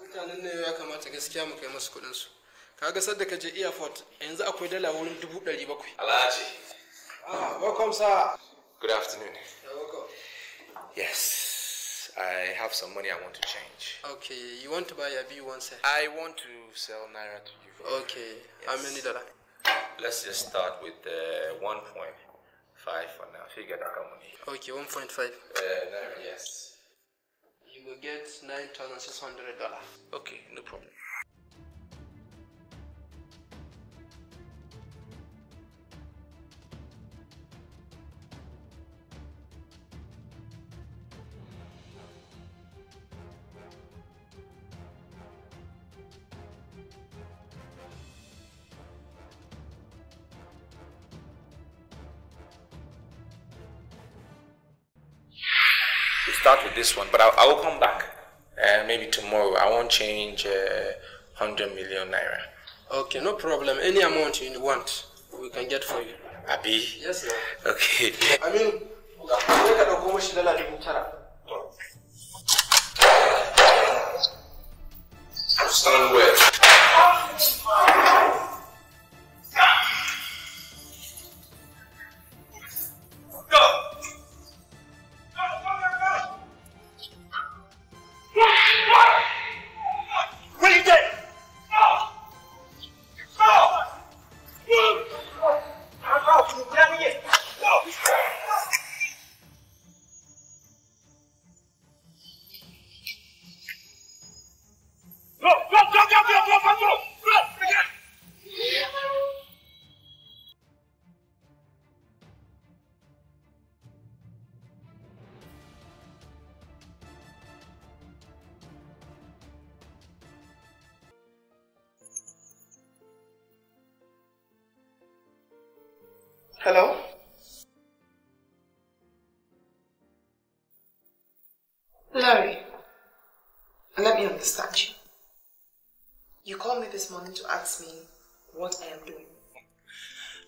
mutanen ne ya kamata gaskiya mu kai masu kuɗin su kaga sadda ka je airport yanzu akwai dala wurin dubu ɗari bakwai Alhaji. ah welcome sir Good afternoon. You're welcome. Yes, I have some money I want to change. okay you want to buy a b one sir I want to sell Naira to you. okay how many dollar Let's just start with uh, 1.5 for now. Figure that money. okay 1.5 Uh, Naira, yes. You will get 9600 dollar Okay, no problem. Start with this one, but I, I will come tomorrow. Change uh, 100 million naira. okay no problem any amount you want we can get for you Abi? yes sir Okay. Aminu, sai ka ɗauko mashi dala dubu. Stand where? Hello? Larry, let me understand you. You called me this morning to ask me what I am doing.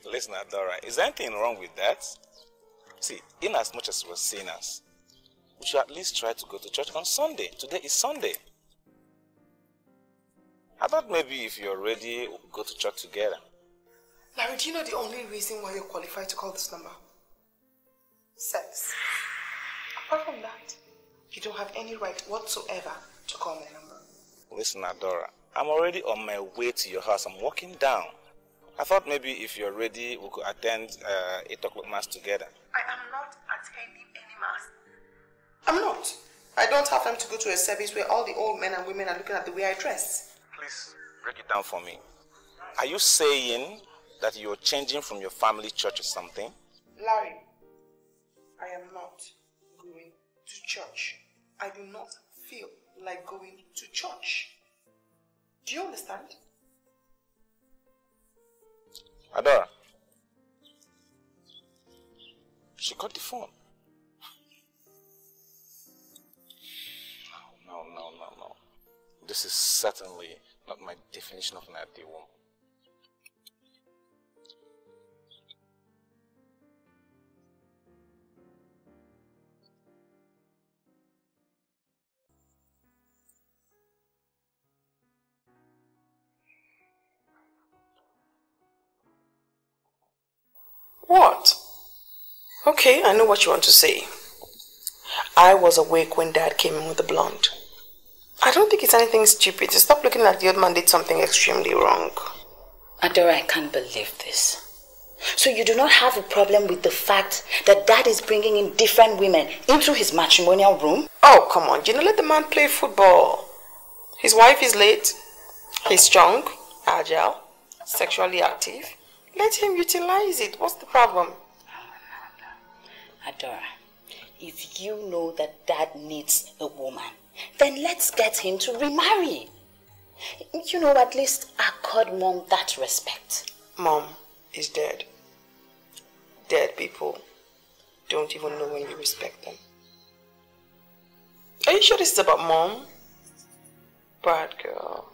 Listen, Adora, is there anything wrong with that? See, in as much as we're sinners, we should at least try to go to church on Sunday. Today is Sunday. I thought maybe if you're ready, we'll go to church together. Larry, do you know the only reason why you're qualified to call this number? Sex. Apart from that, you don't have any right whatsoever to call my number. Listen, Adora, I'm already on my way to your house. I'm walking down. I thought maybe if you're ready, we could attend uh, 8 o'clock mass together. I am not attending any mass. I'm not. I don't have time to go to a service where all the old men and women are looking at the way I dress. Please break it down for me. Are you saying that you're changing from your family church or something? Larry, I am not going to church. I do not feel like going to church. Do you understand? Adora. She got the phone. No, no, no, no, no. This is certainly not my definition of an ideal woman. What? Okay, I know what you want to say. I was awake when dad came in with the blonde. I don't think it's anything stupid. Just stop looking like the old man did something extremely wrong. Adora, I can't believe this. So you do not have a problem with the fact that dad is bringing in different women into his matrimonial room? Oh, come on, you know, let the man play football. His wife is late. He's strong, agile, sexually active. Let him utilize it. What's the problem? Adora, if you know that dad needs a woman, then let's get him to remarry. You know, at least accord mom that respect. Mom is dead. Dead people don't even know when you respect them. Are you sure this is about mom? Bad girl.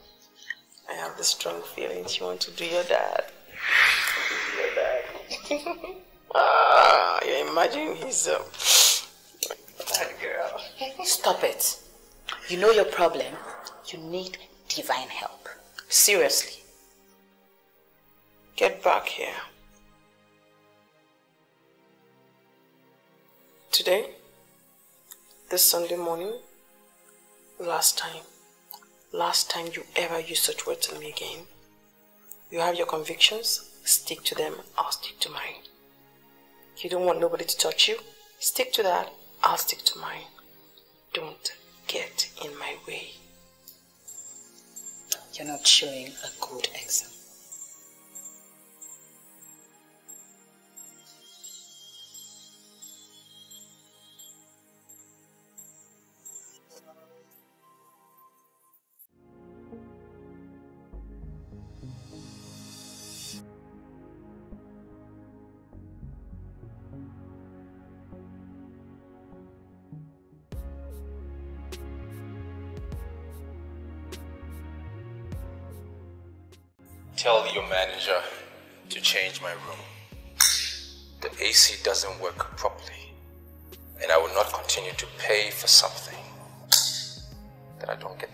I have the strong feeling you want to do your dad. Do your dad. ah, you imagine he's a bad girl. Stop it. You know your problem. You need divine help. Seriously. Get back here. Today, this Sunday morning, last time, last time you ever use such words to me again. You have your convictions, stick to them, I'll stick to mine. You don't want nobody to touch you, stick to that, I'll stick to mine. Don't get in my way. You're not showing a good example.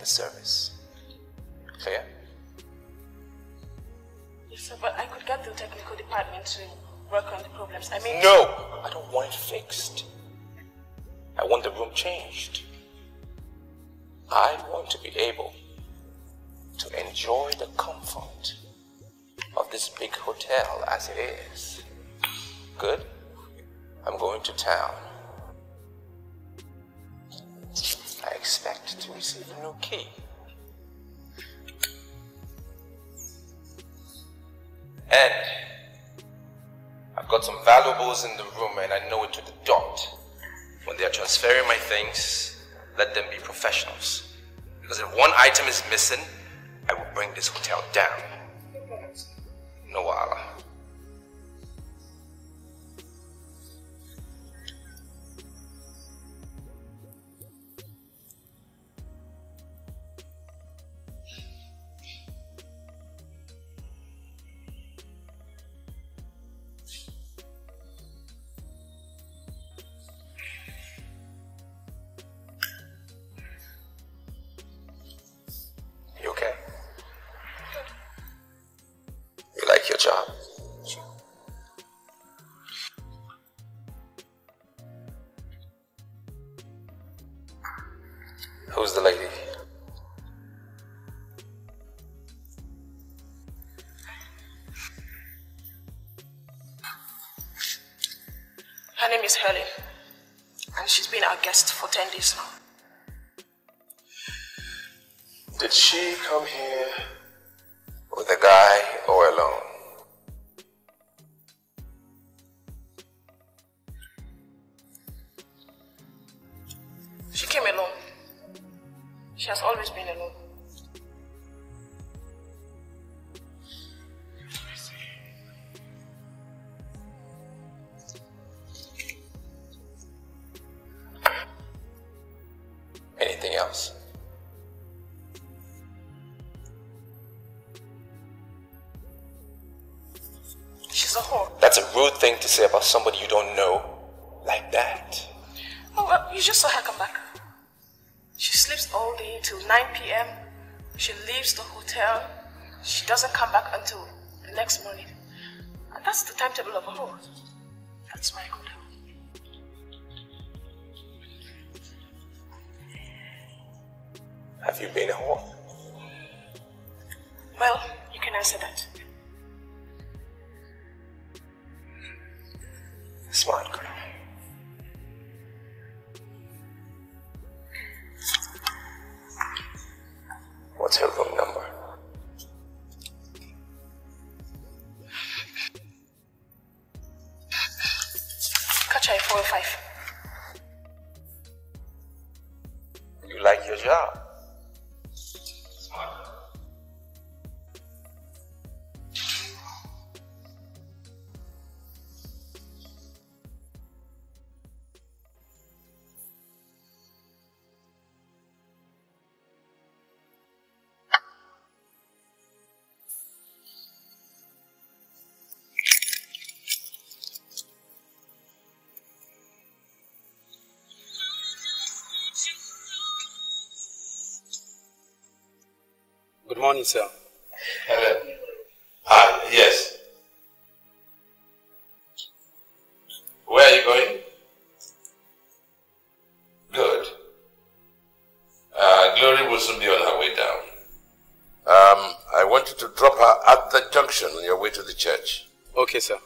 The service. Valuables in the room and I know it to the dot. When they are transferring my things, let them be professionals. Because if one item is missing, I will bring this hotel down. Guest for say about somebody you don't know Good morning, sir. Hello. Ah, yes. Where are you going? Good. Uh, Glory will soon be on her way down. Um, I want you to drop her at the junction on your way to the church. Okay, sir.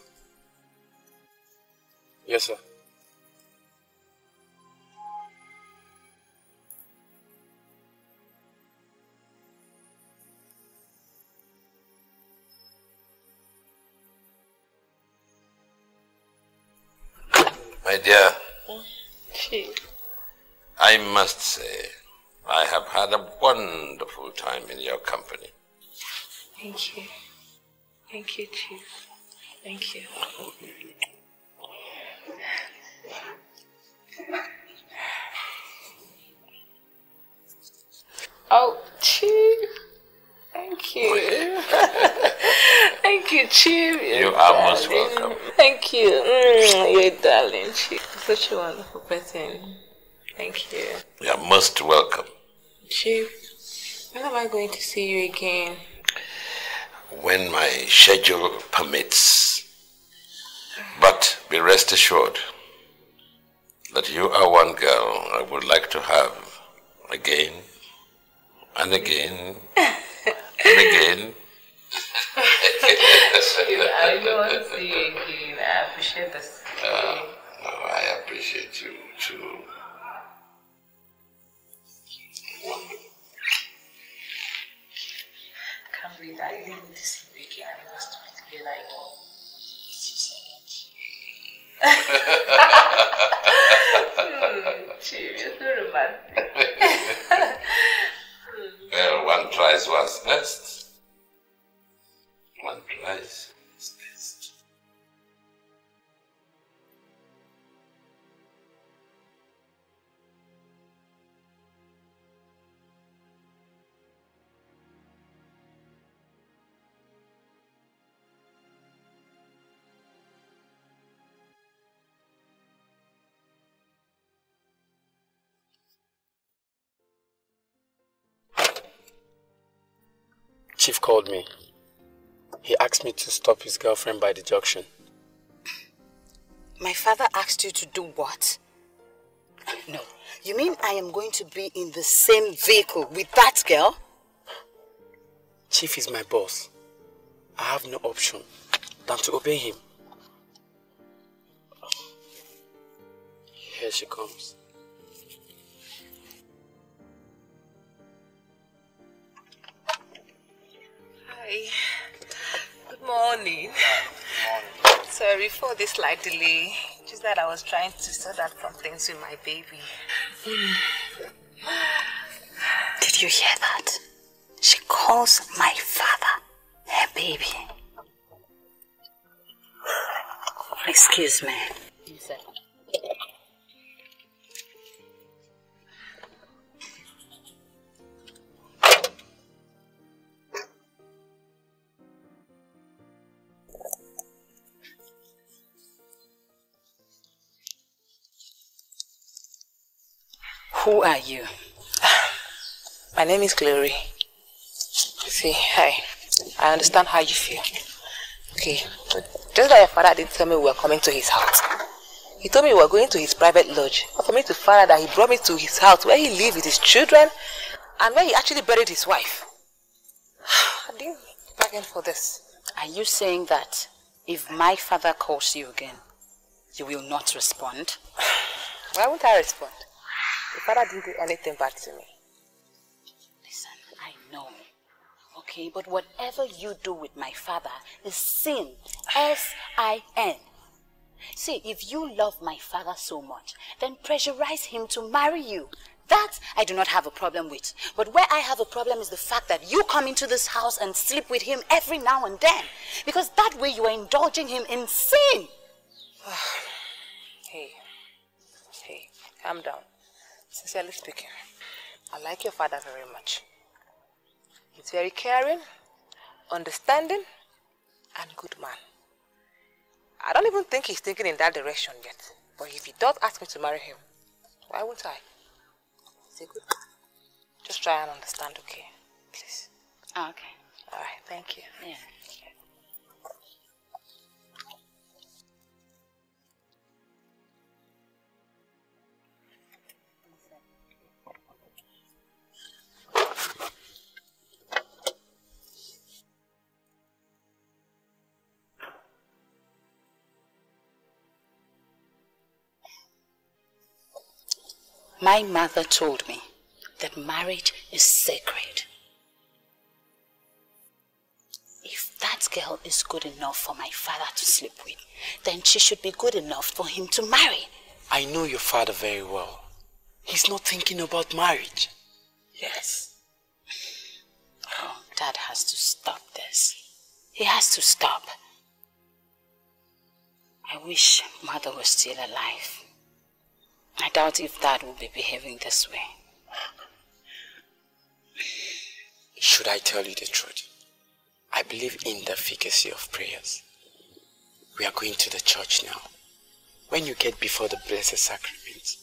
You, Chief. Thank you. Oh, Chief. Thank you. Thank you, Chief. You are most welcome. Thank you. Mm, you're a darling, Chief. Such a wonderful person. Thank you. You are most welcome. Chief, when am I going to see you again? When my schedule permits. But be rest assured that you are one girl I would like to have again and again and again. I don't see you again. I appreciate this. Uh, no, I appreciate you too. Believe I didn't need to see you again. I must be hmm, you're so romantic. Well, one tries one's best. One tries Chief called me. He asked me to stop his girlfriend by the junction. My father asked you to do what? No. You mean I am going to be in the same vehicle with that girl? Chief is my boss. I have no option than to obey him. Here she comes. Hi. Good morning. Sorry for this slight delay. Just that I was trying to sort out some things with my baby. Did you hear that? She calls my father her baby. Excuse me. Who are you? My name is Glory. See, hi. I understand how you feel. Okay, but just like your father didn't tell me we were coming to his house. He told me we were going to his private lodge. But for me to find out that he brought me to his house where he lived with his children and where he actually buried his wife. I didn't bargain for this. Are you saying that if my father calls you again, you will not respond? Why won't I respond? Your father didn't do anything bad to me. Listen, I know. Okay, but whatever you do with my father is sin. S-I-N. See, if you love my father so much, then pressurize him to marry you. That I do not have a problem with. But where I have a problem is the fact that you come into this house and sleep with him every now and then. Because that way you are indulging him in sin. Hey, hey, calm down. Sincerely speaking, I like your father very much. He's very caring, understanding, and good man. I don't even think he's thinking in that direction yet. But if he does ask me to marry him, why won't I? He's a good. Just try and understand, okay? Please. Ah, Okay. All right, thank you. Yeah. My mother told me that marriage is sacred. If that girl is good enough for my father to sleep with, then she should be good enough for him to marry. I know your father very well. He's not thinking about marriage. Yes. Oh, Dad has to stop this. He has to stop. I wish Mother was still alive. I doubt if Dad will be behaving this way. Should I tell you the truth? I believe in the efficacy of prayers. We are going to the church now. When you get before the Blessed Sacrament,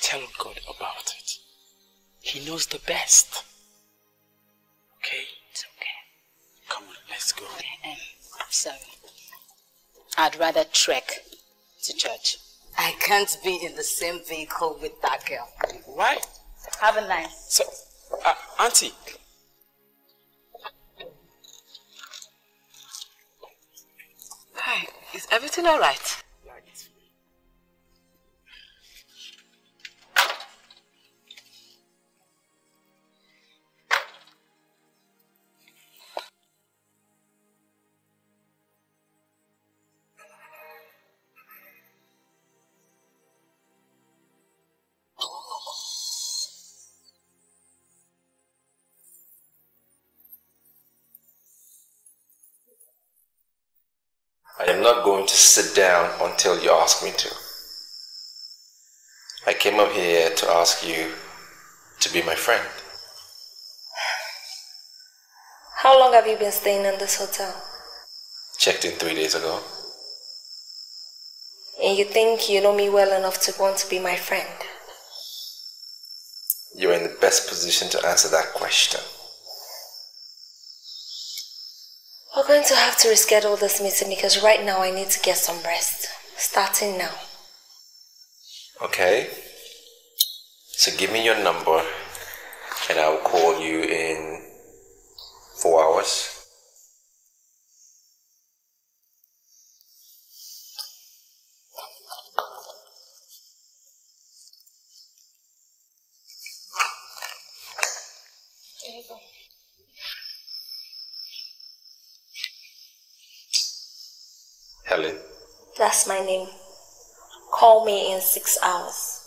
tell God about it. He knows the best. Okay? It's okay. Come on, let's go. Um, sorry. I'd rather trek to church. I can't be in the same vehicle with that girl. Why? Have a nice. So, uh, Auntie. Hi, is everything all right? I am not going to sit down until you ask me to. I came up here to ask you to be my friend. How long have you been staying in this hotel? Checked in three days ago. And you think you know me well enough to want to be my friend? You're in the best position to answer that question. We're going to have to reschedule this meeting because right now I need to get some rest. Starting now. Okay? So give me your number and I'll call you in four hours. Helen. That's my name. Call me in six hours.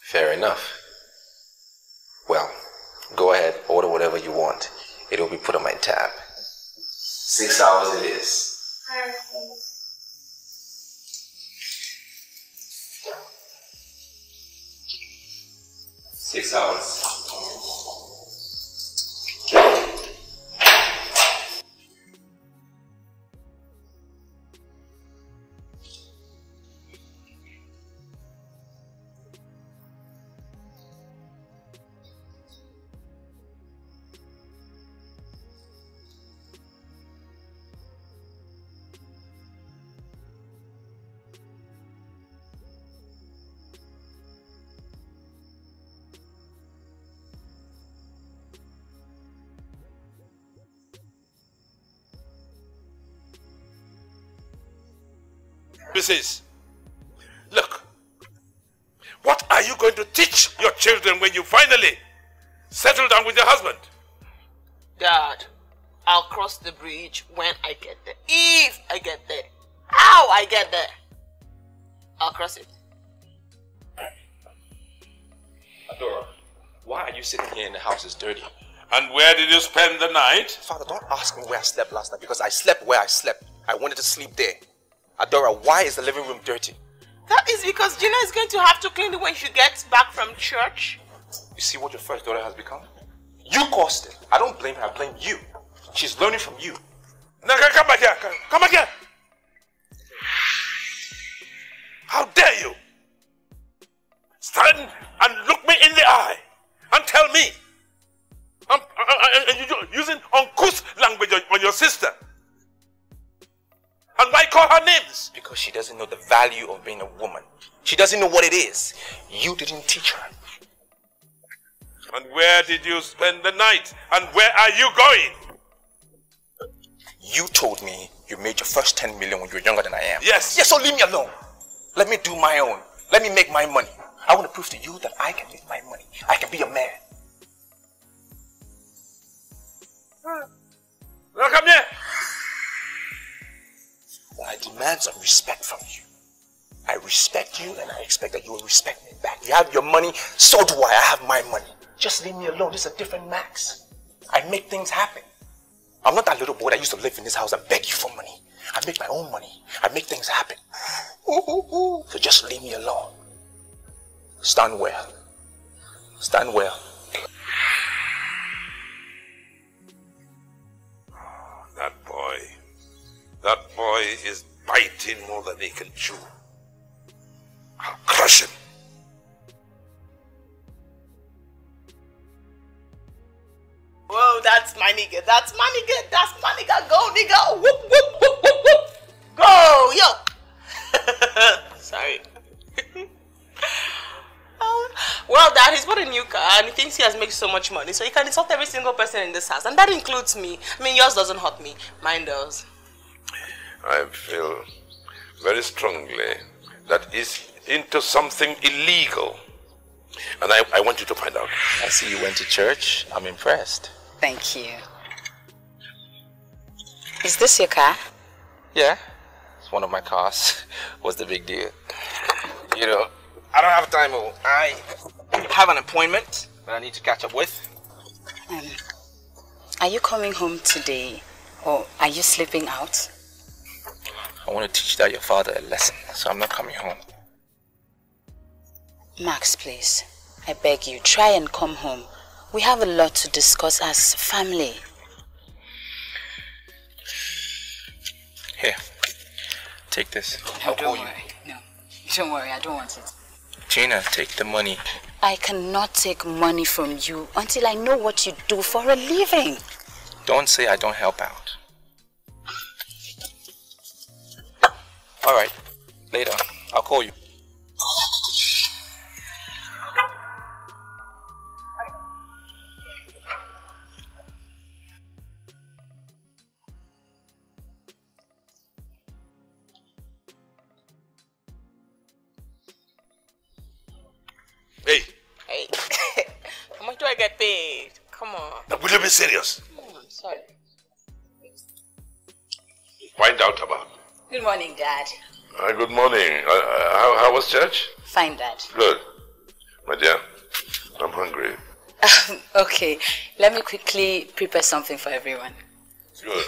Fair enough. Well, go ahead, order whatever you want. It'll be put on my tab. Six hours it is. Six hours. Mrs. Look, what are you going to teach your children when you finally settle down with your husband? Dad, I'll cross the bridge when I get there. If I get there. How I get there. I'll cross it. Adora, why are you sitting here in the house is dirty? And where did you spend the night? Father, don't ask me where I slept last night because I slept where I slept. I wanted to sleep there. Adora, why is the living room dirty? That is because Gina is going to have to clean it when she gets back from church. You see what your first daughter has become? You caused it. I don't blame her, I blame you. She's learning from you. Now, come- back here. Come, come back here. How dare you stand and look me in the eye and tell me I'm, uh, uh, uh, I, on your sister? And why call her names? Because she doesn't know the value of being a woman. She doesn't know what it is. You didn't teach her. And where did you spend the night? And where are you going? You told me you made your first 10 million when you were younger than I am. Yes. Yes, so leave me alone. Let me do my own. Let me make my money. I want to prove to you that I can make my money. I can be a man. Hmm. Now come here. I demand some respect from you. I respect you and I expect that you will respect me back. You have your money, so do I. I have my money. Just leave me alone. This is a different Max. I make things happen. I'm not that little boy that used to live in this house and beg you for money. I make my own money. I make things happen. So just leave me alone. Stand well. Stand well. Ah, that boy. That boy is biting more than he can chew. I'll crush him. Whoa, that's my nigga. That's my nigga. That's my nigga. Go, nigga. Whoop, whoop, whoop, whoop, whoop. Go, yo. Sorry. Um, well, Dad, he's bought a new car and he thinks he has made so much money, so he can insult every single person in this house, and that includes me. I mean, yours doesn't hurt me, mine does. I feel very strongly that he's into something illegal. And I, I want you to find out. I see you went to church. I'm impressed. Thank you. Is this your car? Yeah, it's one of my cars. What's the big deal? You know, I don't have time. I have an appointment that I need to catch up with. Um, are you coming home today or are you sleeping out? I want to teach that your father a lesson, so I'm not coming home. Max, please. I beg you, try and come home. We have a lot to discuss as family. Here, take this. No, I'll don't call you. worry. No, don't worry. I don't want it. Gina, take the money. I cannot take money from you until I know what you do for a living. Don't say I don't help out. All right, later. I'll call you. Hey, Hey, how much do I get paid? Come on. now will you be serious? Good morning, Dad. Uh, good morning. Uh, uh, how, how was church? Fine, Dad. Good. My dear, I'm hungry. okay, let me quickly prepare something for everyone. Good.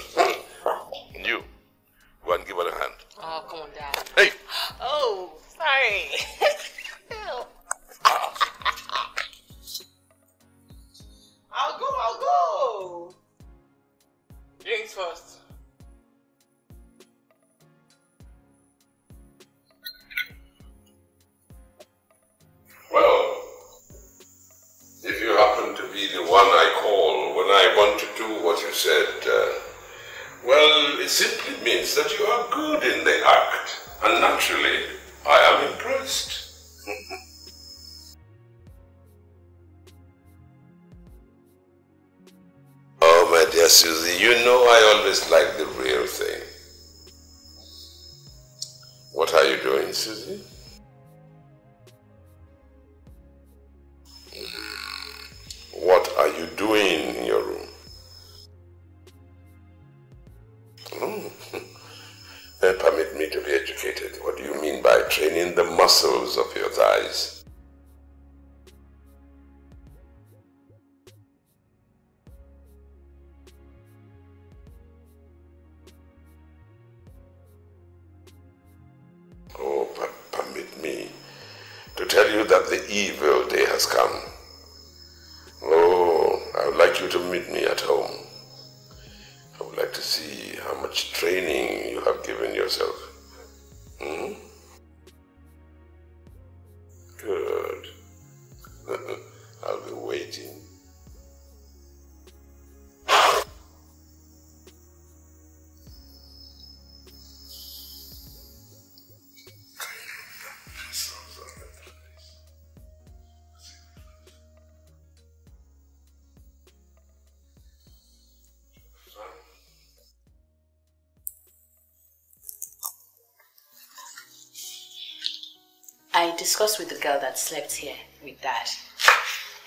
I discussed with the girl that slept here with dad,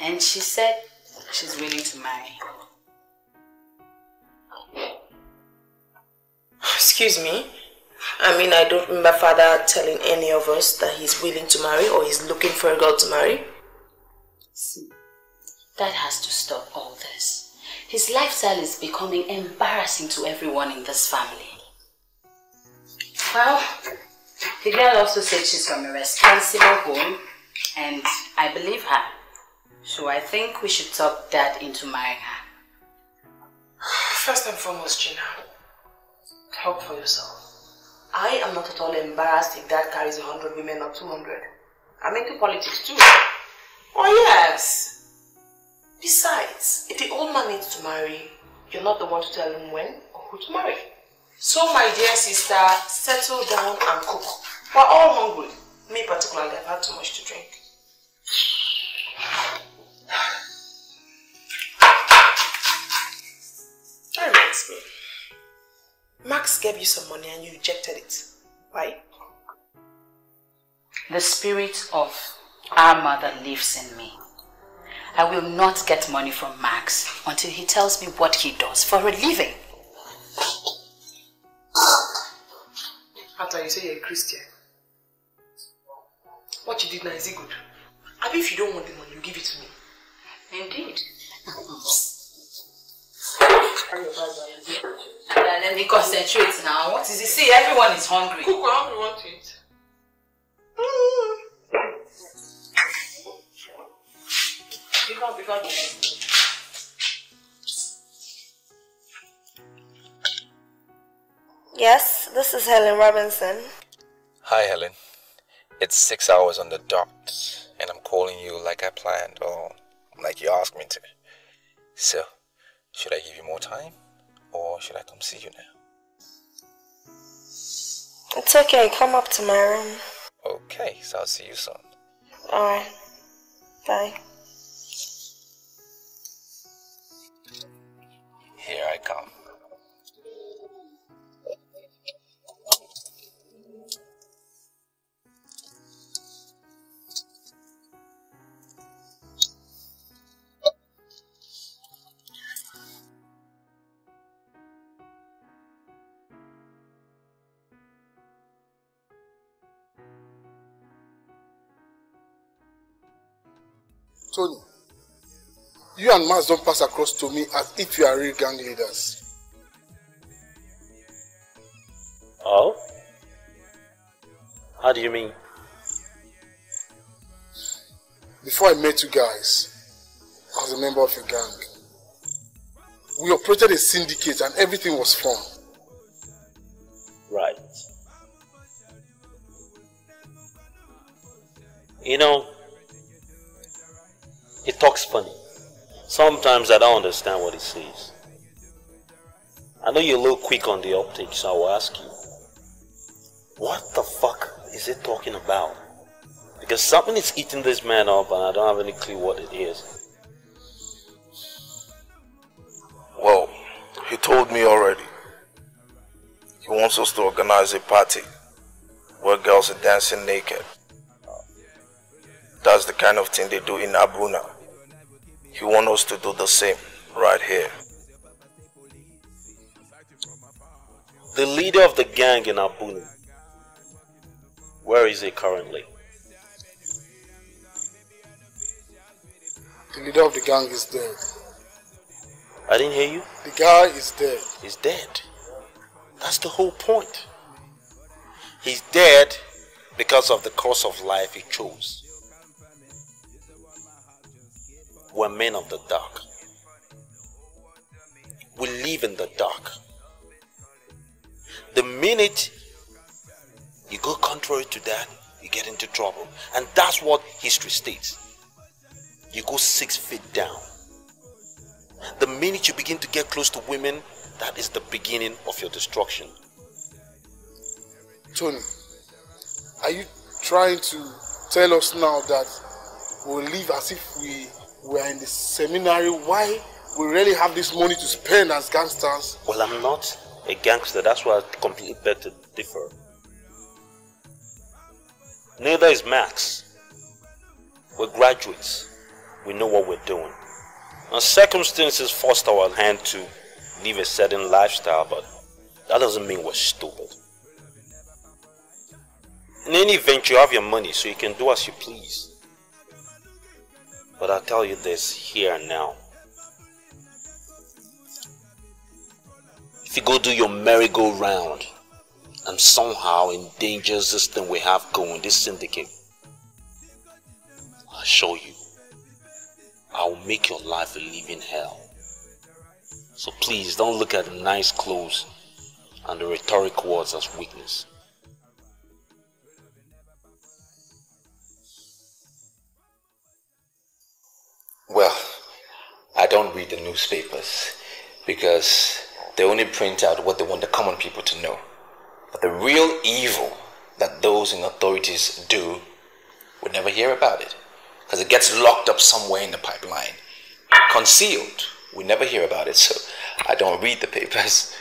and she said she's willing to marry. Excuse me. I mean, I don't remember father telling any of us that he's willing to marry or he's looking for a girl to marry. See, dad has to stop all this. His lifestyle is becoming embarrassing to everyone in this family. Well, the girl also said she's from a responsible home, and I believe her. So I think we should talk dad into marrying her. First and foremost, Gina, help for yourself. I am not at all embarrassed if dad carries a hundred women or two hundred. I'm into politics too. Oh yes. Besides, if the old man needs to marry, you're not the one to tell him when or who to marry. So my dear sister, settle down and cook. We're all hungry. Me particularly, I've had too much to drink. That reminds me. Max gave you some money and you rejected it. Why? The spirit of our mother lives in me. I will not get money from Max until he tells me what he does for a living. After you say you're a Christian. What you did now, is it good? I mean, if you don't want the money, you give it to me. Indeed. Carry your bag down. Let me concentrate now. What is it? See, everyone is hungry. Cook whatever you want to eat. Before, before, Yes, this is Helen Robinson. Hi, Helen. It's six hours on the dot, and I'm calling you like I planned, or like you asked me to. So, should I give you more time, or should I come see you now? It's okay, come up to my room. Okay, so I'll see you soon. Alright. Bye. Here I come. Tony, you and Mars don't pass across to me as if you are real gang leaders. Oh? How do you mean? Before I met you guys, I was a member of your gang. We operated a syndicate and everything was fun. Right. You know, he talks funny. Sometimes I don't understand what he says. I know you're a little quick on the optics, so I will ask you. What the fuck is he talking about? Because something is eating this man up and I don't have any clue what it is. Well, he told me already. He wants us to organize a party where girls are dancing naked. That's the kind of thing they do in Abuna. He wants us to do the same right here. The leader of the gang in Abuna. Where is he currently? The leader of the gang is dead. I didn't hear you. The guy is dead. He's dead. That's the whole point. He's dead because of the course of life he chose. We're men of the dark. We live in the dark. The minute you go contrary to that, you get into trouble. And that's what history states. You go six feet down. The minute you begin to get close to women, that is the beginning of your destruction. Tony, are you trying to tell us now that we'll live as if we were in the seminary? Why we really have this money to spend as gangsters? Well, I'm not a gangster. That's why I completely beg to differ. Neither is Max. We're graduates. We know what we're doing. Now, circumstances forced our hand to live a certain lifestyle, but that doesn't mean we're stupid. In any event, you have your money, so you can do as you please. But I'll tell you this here and now. If you go do your merry-go-round and somehow endangers this thing we have going, this syndicate, I'll show you. I'll make your life a living hell. So please don't look at the nice clothes and the rhetoric words as weakness. Well, I don't read the newspapers because they only print out what they want the common people to know. But the real evil that those in authorities do, we never hear about it because it gets locked up somewhere in the pipeline, concealed. We never hear about it, so I don't read the papers.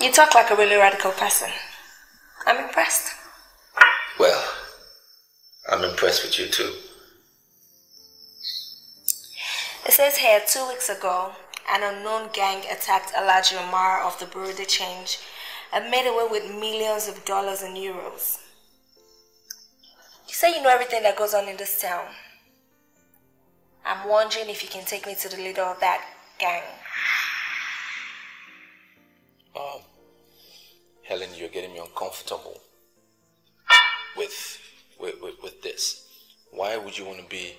You talk like a really radical person. I'm impressed. Well, I'm impressed with you too. It says here two weeks ago, an unknown gang attacked Alhaji Omar of the Bureau de Change and made away with millions of dollars and euros. You say you know everything that goes on in this town. I'm wondering if you can take me to the leader of that gang. Um, Helen, you're getting me uncomfortable with, with, with this. Why would you want to be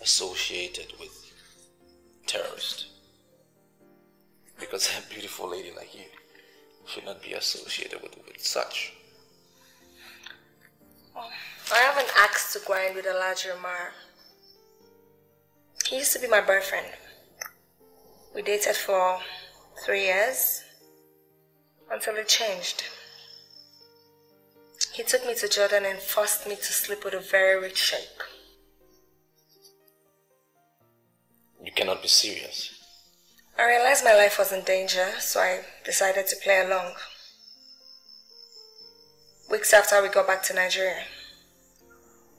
associated with terrorists? Because a beautiful lady like you should not be associated with, with such. I have an axe to grind with Alhaji Omar. He used to be my boyfriend. We dated for three years until it changed. He took me to Jordan and forced me to sleep with a very rich sheikh. You cannot be serious. I realized my life was in danger, so I decided to play along. Weeks after we got back to Nigeria,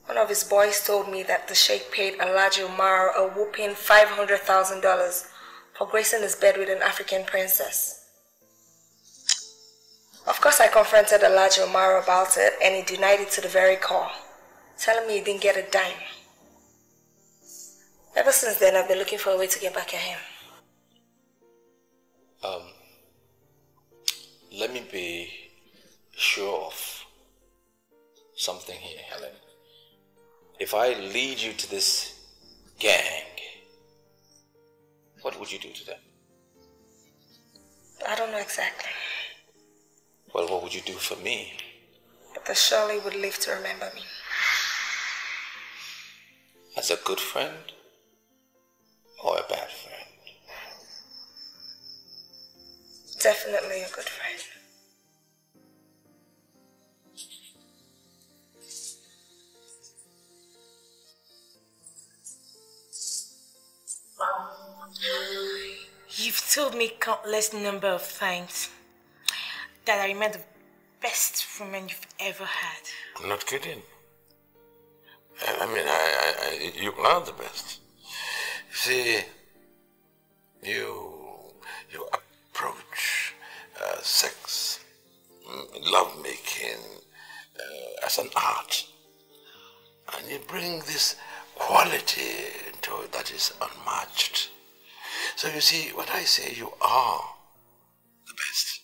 one of his boys told me that the sheikh paid Alhaji Umar a whooping $500,000 for gracing his bed with an African princess. Of course, I confronted Alhaji Umar about it and he denied it to the very core, telling me he didn't get a dime. Ever since then, I've been looking for a way to get back at him. Um, let me be sure of something here, Helen. If I lead you to this gang, what would you do to them? I don't know exactly, Well, what would you do for me? but they surely would live to remember me. As a good friend or a bad friend? Definitely a good friend. You've told me countless number of times that I remain the best woman you've ever had. I'm not kidding. I, I mean, I, I, I, you are the best. See, you you approach uh, sex, lovemaking uh, as an art, and you bring this quality into it that is unmatched. So you see, when I say you are the best,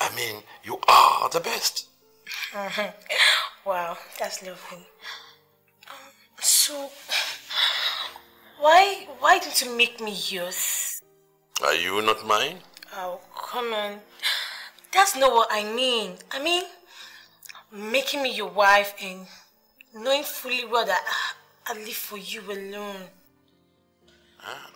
I mean you are the best. wow, that's lovely. Um, so, why why didn't you make me yours? Are you not mine? Oh, come on. That's not what I mean. I mean, making me your wife and knowing fully well that I, I live for you alone. Ah.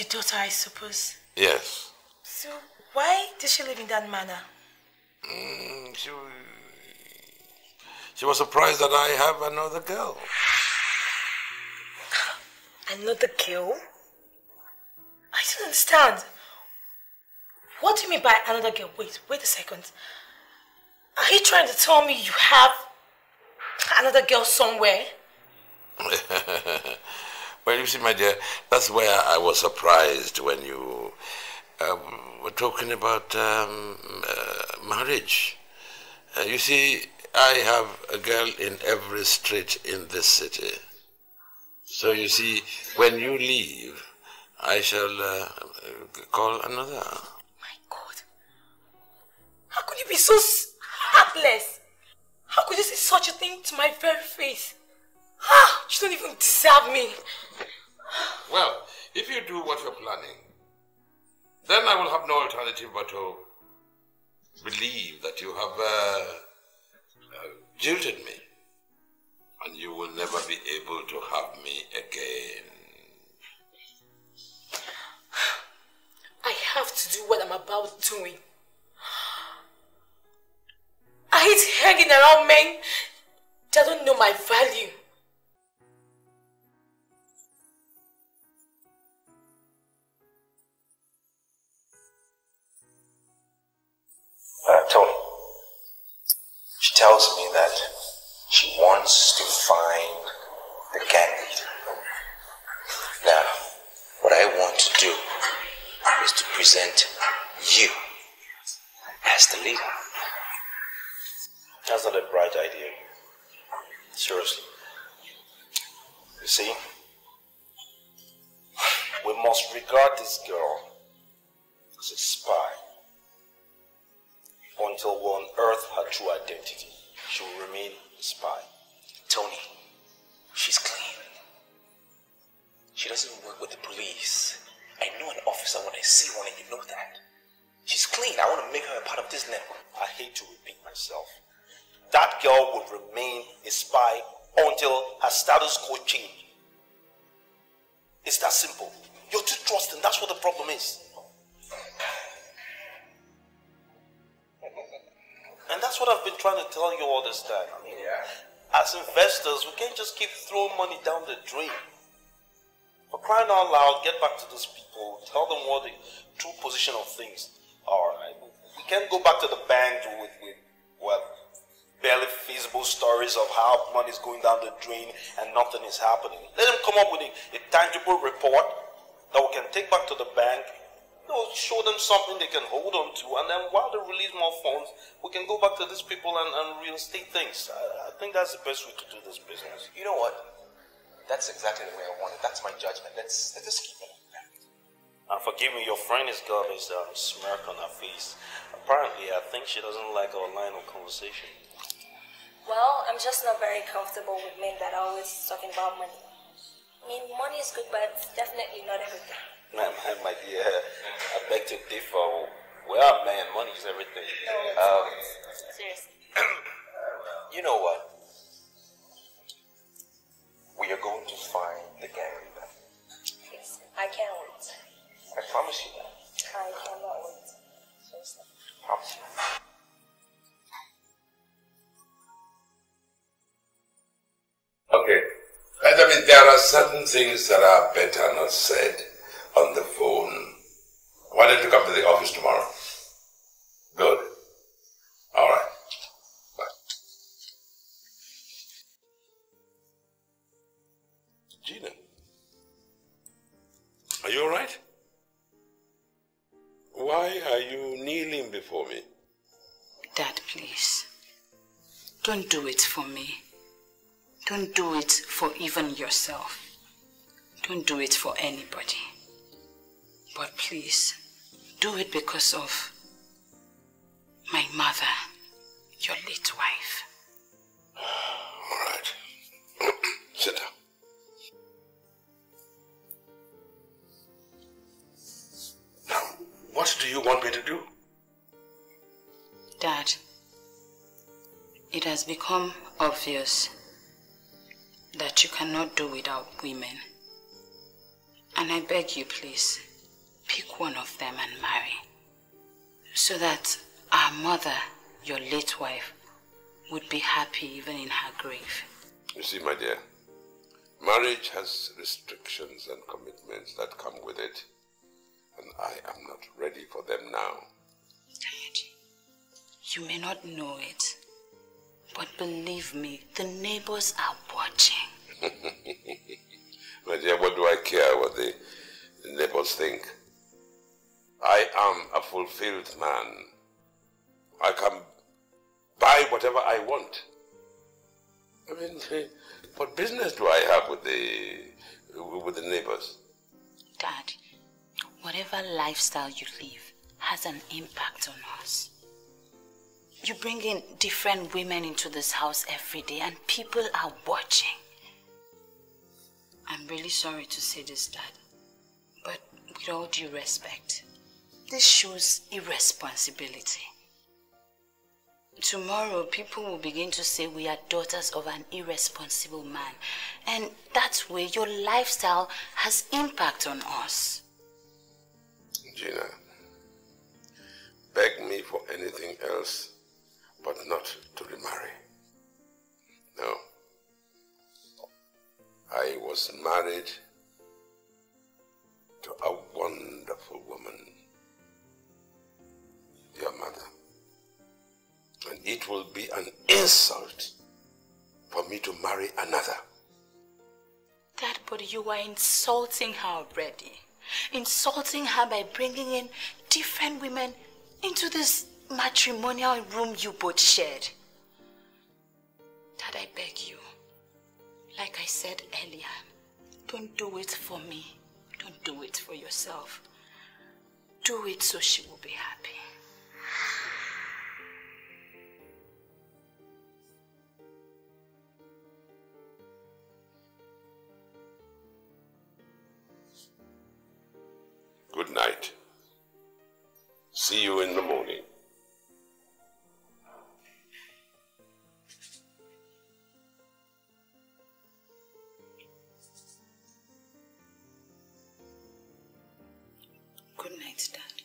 Your daughter, I suppose. Yes. So why did she live in that manner? Mm, she, she was surprised that I have another girl. Another girl? I don't understand. What do you mean by another girl? Wait, wait a second. Are you trying to tell me you have another girl somewhere? well, you see, my dear, that's where I was surprised when you um, were talking about um, uh, marriage. Uh, you see, I have a girl in every street in this city. So you see, when you leave, I shall uh, call another. My God. How could you be so heartless? How could you say such a thing to my very face? Ah, you don't even deserve me. Well, if you do what you're planning, then I will have no alternative but to believe that you have uh, uh, jilted me. And you will never be able to have me again. I have to do what I'm about doing. I hate hanging around men that don't know my value. Uh, Tony, she tells me that she wants to find the gang leader. Now, what I want to do is to present you as the leader. That's not a bright idea. Seriously. You see, we must regard this girl as a spy until we unearth her true identity. She will remain a spy. Tony, she's clean. She doesn't work with the police. I know an officer when I see one, and you know that. She's clean. I want to make her a part of this network. I hate to repeat myself. That girl will remain a spy until her status quo change. It's that simple. You're too trusting. That's what the problem is. And that's what I've been trying to tell you all this time. I mean, as investors, we can't just keep throwing money down the drain. For crying out loud, get back to those people, tell them what the true position of things are. We can't go back to the bank with, with well, barely feasible stories of how money is going down the drain and nothing is happening. Let them come up with a, a tangible report that we can take back to the bank. You know, show them something they can hold on to, and then while they release more funds, we can go back to these people and, and reinstate things. I, I think that's the best way to do this business. You know what? That's exactly the way I want it. That's my judgment. Let's, let's just keep it like that. And forgive me, your friend has got this um, smirk on her face. Apparently, I think she doesn't like our line of conversation. Well, I'm just not very comfortable with men that are always talking about money. I mean, money is good, but definitely not everything. My, my, my dear, I beg to differ. We are man, money is everything. Um, Seriously. you know what? We are going to find the gang leader. Please, I can't wait. I promise you that. I cannot wait. Seriously. Promise you. Okay. And I mean, there are certain things that are better not said on the phone. Why don't you come to the office tomorrow? Good. All right. Gina. Are you all right? Why are you kneeling before me? Dad, please. Don't do it for me. Don't do it for even yourself. Don't do it for anybody. But please, do it because of my mother, your late wife. All right. Sit down. Now, what do you want me to do? Dad, it has become obvious that you cannot do without women. And I beg you, please, pick one of them and marry. So that our mother, your late wife, would be happy even in her grave. You see, my dear, marriage has restrictions and commitments that come with it, and I am not ready for them now. You may not know it, but believe me, the neighbors are watching. my dear, what do I care what the neighbors think? I am a fulfilled man. I can buy whatever I want. I mean, what business do I have with the with the neighbors? Dad, whatever lifestyle you live has an impact on us. You bring in different women into this house every day and people are watching. I'm really sorry to say this, Dad, but with all due respect, this shows irresponsibility. Tomorrow, people will begin to say we are daughters of an irresponsible man. And that way, your lifestyle has impact on us. Gina, beg me for anything else, but not to remarry. No. I was married to a wonderful woman, your mother. And it will be an insult for me to marry another. Dad, but you are insulting her already. Insulting her by bringing in different women into this matrimonial room you both shared. Dad, I beg you. Like I said earlier, don't do it for me. Don't do it for yourself. Do it so she will be happy. See you in the morning. Good night, Dad.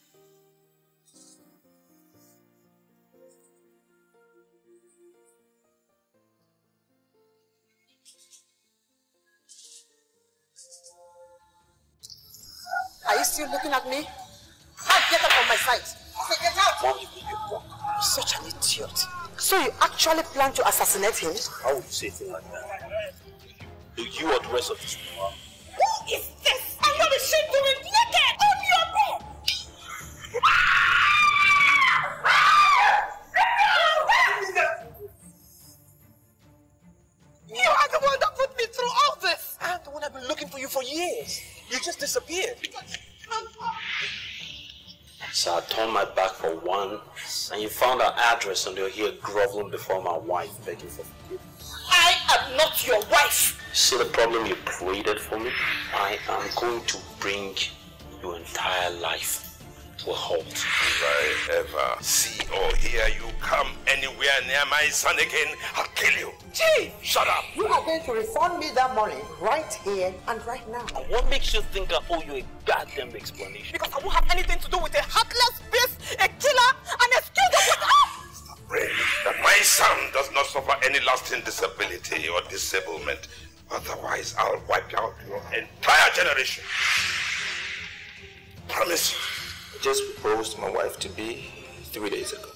Are you still looking at me? Actually plan to assassinate him? How would you say things like that? Do you or the rest of this Who is this? I And what is she doing naked on your bed? You are the one that put me through all this. I'm the one I've been looking for you for years. You just disappeared. So I turned my back for one, and you found our address and you're here groveling before my wife, begging for forgiveness. I am not your wife. See the problem you created for me? I am going to bring your entire life to a halt. If I ever see or hear you come anywhere near my son again, I'll kill you. Chief! Shut up! You are going to refund me that money right here and right now. And what makes you think I owe you a goddamn explanation? Because I won't have anything to do with a heartless beast, a killer, and a scoundrel. Pray that my son does not suffer any lasting disability or disablement. Otherwise, I'll wipe out your entire generation. Promise. I just proposed my wife to be three days ago.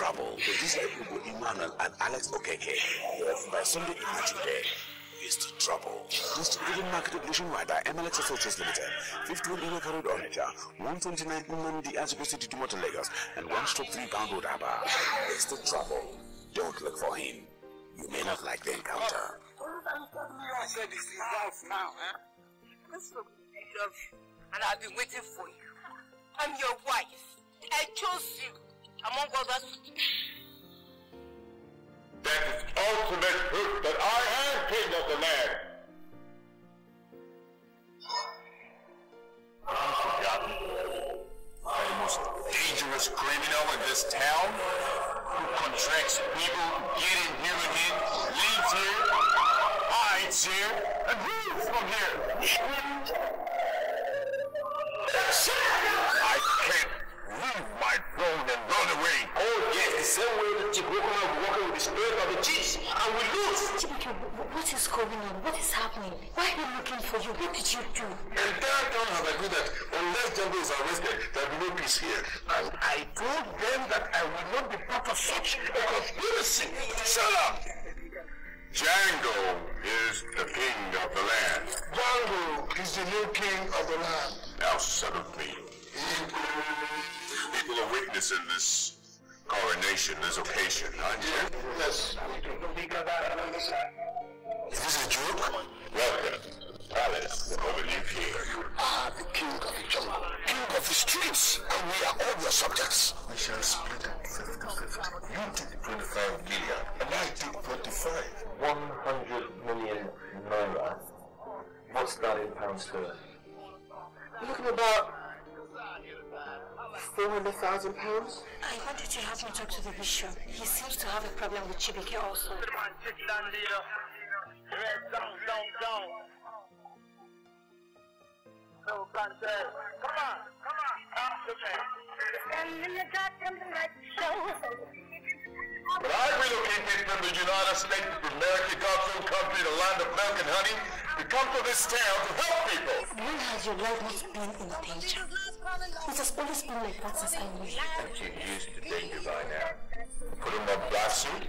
Trouble, produced by Ugo Emmanuel and Alex Okeke, directed by Sunday Imajide. Mr. Trouble. Distributed marketed nationwide by MLX Associates Limited. 51 Iweka Road, Onitsha. 129 Umandi Azuko City, Dumoto, Lagos. And 1 stroke 3 Pound Road, Aba. Mr. Trouble. Don't look for him. You may not like the encounter. I said this is life now? Listen, I love you, and I've been waiting for you. I'm your wife. I chose you, among others. That is ultimate proof that I am king of the land. Have you forgotten that the most dangerous criminal in this town who contracts people, get in human head, lives here, hides here, and rules from here? Same way the Chibuko walking with the spirit of the chiefs and we lose. Chibike, what is going on? What is happening? Why are we looking for you? What did you do? The entire town have agreed that unless Django is arrested, there will be no peace here. And I told them that I will not be part of such a conspiracy. Shut up! Django is the king of the land. Django is the new king of the land. Now settle me. People are witnessing this coronation, is occasion, aren't you? Yes. Is this a joke? Welcome. Palace, over you here. You are the king of the jungle, king of the streets, and we are all your subjects. We shall split it 50-50. You take 25 million, and I take 25. 100 million naira. What's that in pounds sterling? You're looking about 400,000 pounds? I wanted to help me talk to the bishop. He seems to have a problem with Chibike also. But I relocated from the United States to America, God's own country, the land of milk and honey, to come to this town to help people. When has your life not been in danger? It has always been like that since I knew you. But you're used to danger by now. Put on my black suit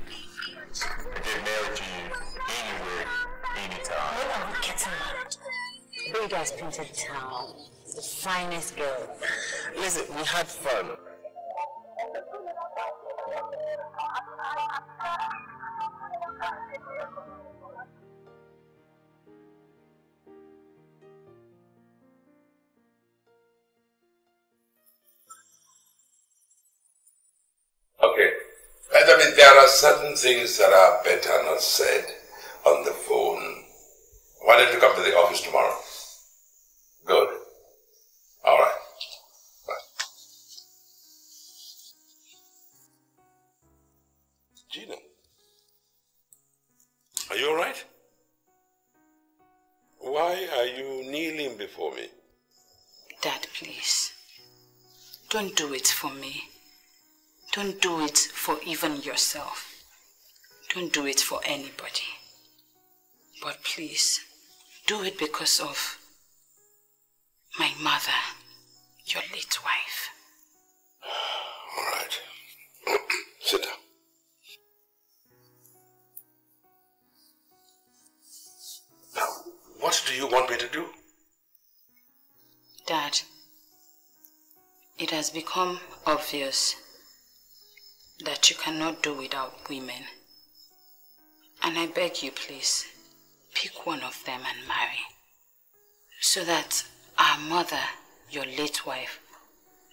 get married to you anywhere, anytime. When are we getting married? Big as painted town. The finest girl. Listen, we had fun. Okay. Benjamin, there are certain things that are better not said on the phone. Why don't you come to the office tomorrow? Good. All right. Gina, are you all right? Why are you kneeling before me? Dad, please. Don't do it for me. Don't do it for even yourself. Don't do it for anybody. But please, do it because of my mother, your late wife. All right. Sit down. Now, what do you want me to do? Dad, it has become obvious that you cannot do without women. And I beg you, please, pick one of them and marry. So that our mother, your late wife,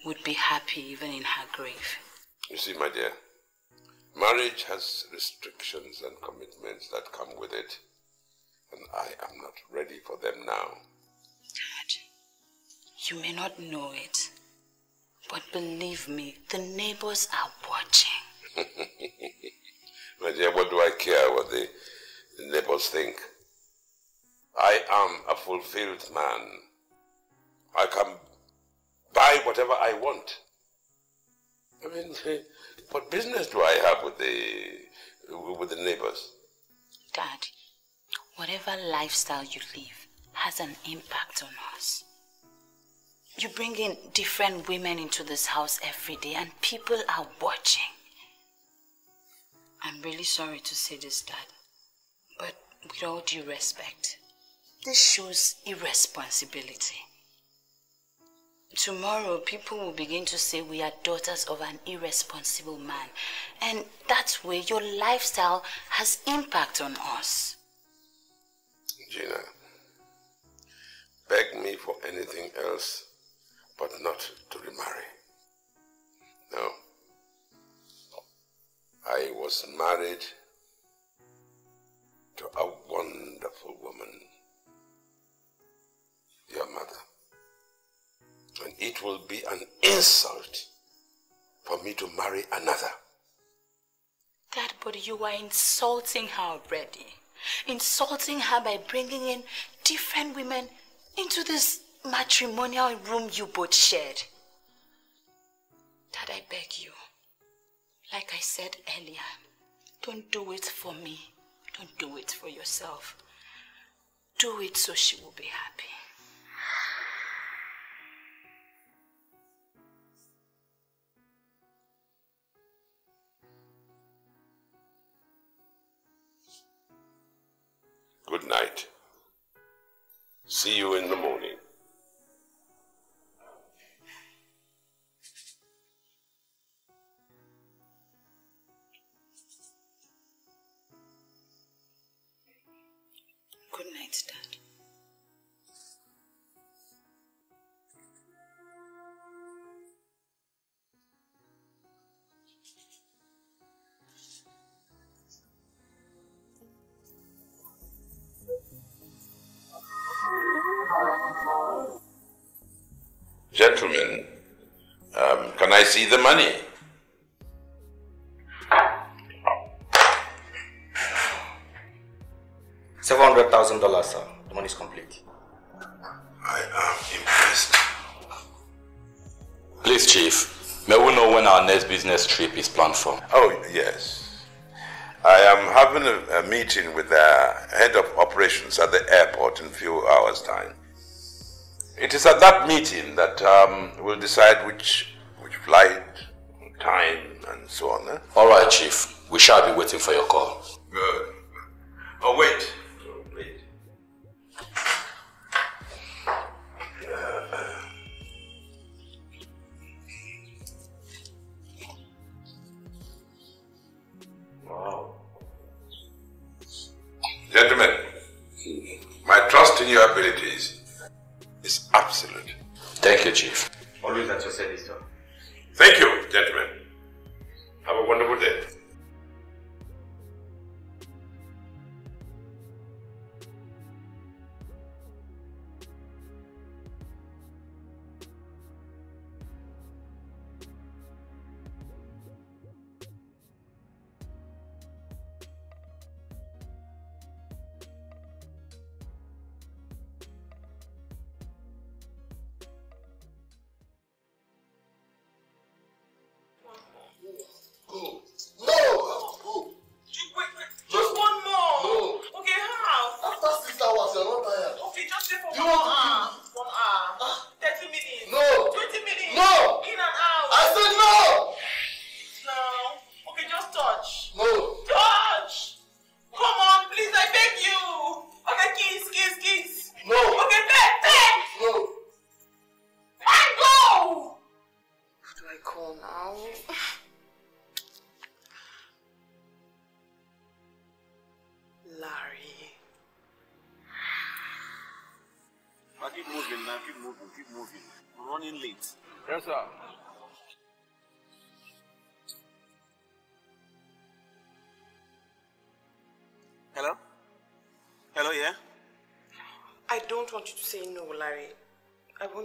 would be happy even in her grave. You see, my dear, marriage has restrictions and commitments that come with it, and I am not ready for them now. Dad, You may not know it, but Believe me, the neighbors are watching. My dear, what do I care what the, the neighbors think? I am a fulfilled man. I can buy whatever I want. I mean, what business do I have with the with the neighbors? Dad, whatever lifestyle you live has an impact on us. You bring in different women into this house every day and people are watching. I'm really sorry to say this, Dad, but with all due respect, this shows irresponsibility. Tomorrow, people will begin to say we are daughters of an irresponsible man. And that way, your lifestyle has impact on us. Gina, beg me for anything else but not to remarry. No. I was married to a wonderful woman, your mother. And it will be an insult for me to marry another. Dad, but you are insulting her already. Insulting her by bringing in different women into this matrimonial room you both shared. Dad, I beg you. Like I said earlier, don't do it for me. Don't do it for yourself. Do it so she will be happy. Good night. See you in the morning. Good night, Dad. Gentlemen, um, can I see the money? Seven hundred thousand dollars, sir. The money is complete. I am impressed. Please, Chief, may we know when our next business trip is planned for? Oh, yes. I am having a, a meeting with the head of operations at the airport in a few hours' time. It is at that meeting that um, we'll decide which which flight, time, and so on. Eh? All right, Chief. We shall be waiting for your call.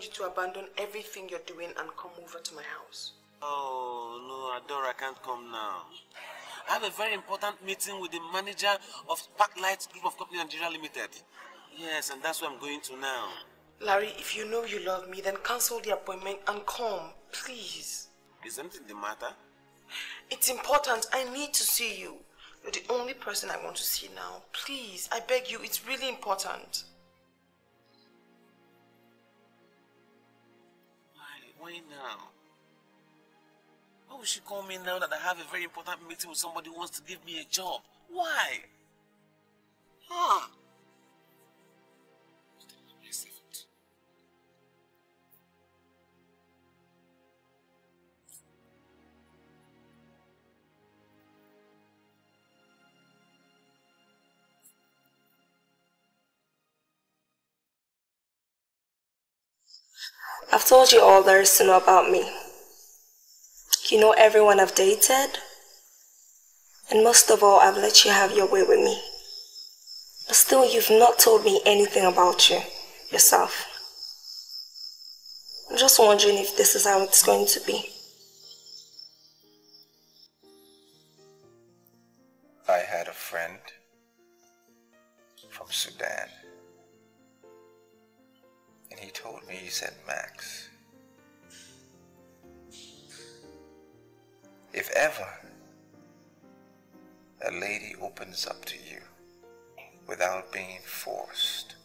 You to say no, Larry. I want you to abandon everything you're doing and come over to my house. Oh, no, Adora, I can't come now. I have a very important meeting with the manager of Sparklight Group of Company Nigeria Limited. Yes, and that's where I'm going to now. Larry, if you know you love me, then cancel the appointment and come, please. Is anything the matter? It's important. I need to see you. You're the only person I want to see now. Please, I beg you, it's really important. Why, why now? Why would she call me now that I have a very important meeting with somebody who wants to give me a job? Why? Huh? I've told you all there is to know about me. You know everyone I've dated. And most of all, I've let you have your way with me. But still, you've not told me anything about you, yourself. I'm just wondering if this is how it's going to be. I had a friend from Sudan. Told me, he said, Max, if ever a lady opens up to you without being forced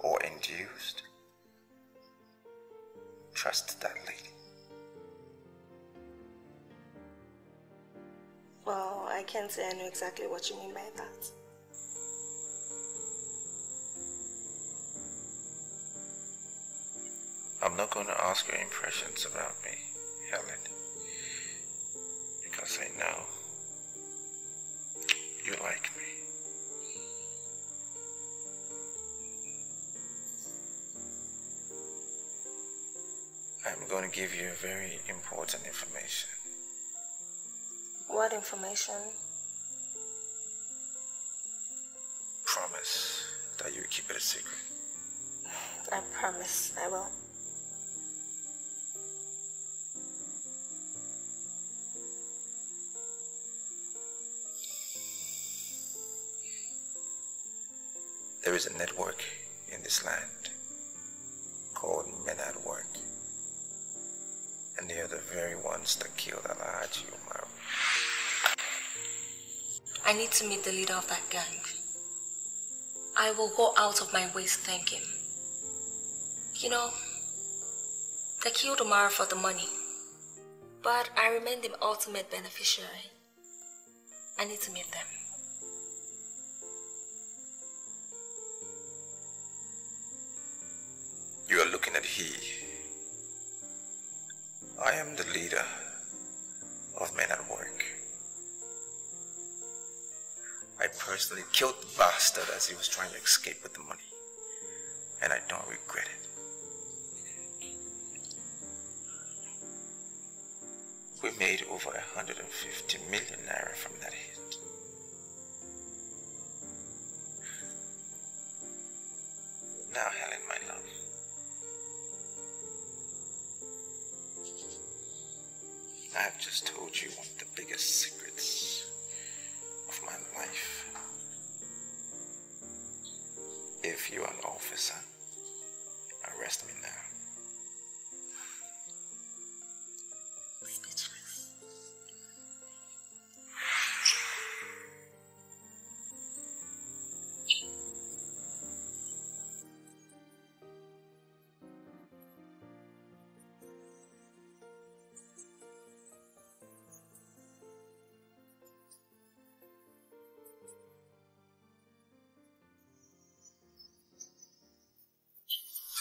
or induced, trust that lady. Well, I can't say I know exactly what you mean by that. I'm not going to ask your impressions about me, Helen, because I know you like me. I'm going to give you very important information. What information? Promise that you keep it a secret. I promise I will. Is a network in this land called Men at Work. And they are the very ones that killed Alhaji Umaru. I need to meet the leader of that gang. I will go out of my way to thank him. You know, they killed Omar for the money, but I remain the ultimate beneficiary. I need to meet them. Am the leader of Men at Work. I personally killed the bastard as he was trying to escape with the money. And I don't regret it. We made over 150 million naira from that hit.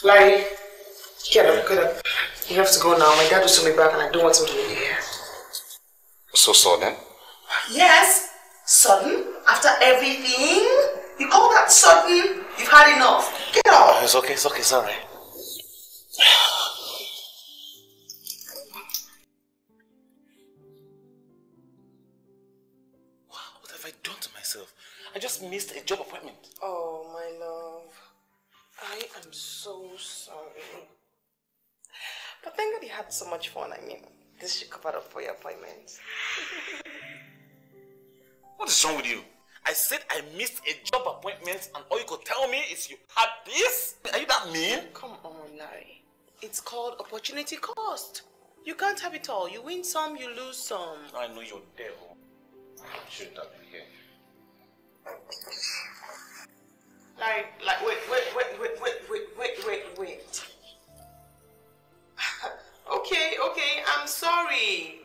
Larry, get up, get up. You have to go now. My dad will send me back and I don't want him to be here. So sudden? Yes, sudden? After everything? You call that sudden? You've had enough. Get up. It's okay, it's okay, sorry. What much fun. I mean, this should cover up for your appointments. What is wrong with you? I said I missed a job appointment and all you could tell me is you had this? Are you that mean? Come on, Larry. It's called opportunity cost. You can't have it all. You win some, you lose some. I know you're devil. Shouldn't have been here. Larry, like, wait, wait, wait, wait, wait, wait, wait, wait, wait. Okay, okay, I'm sorry.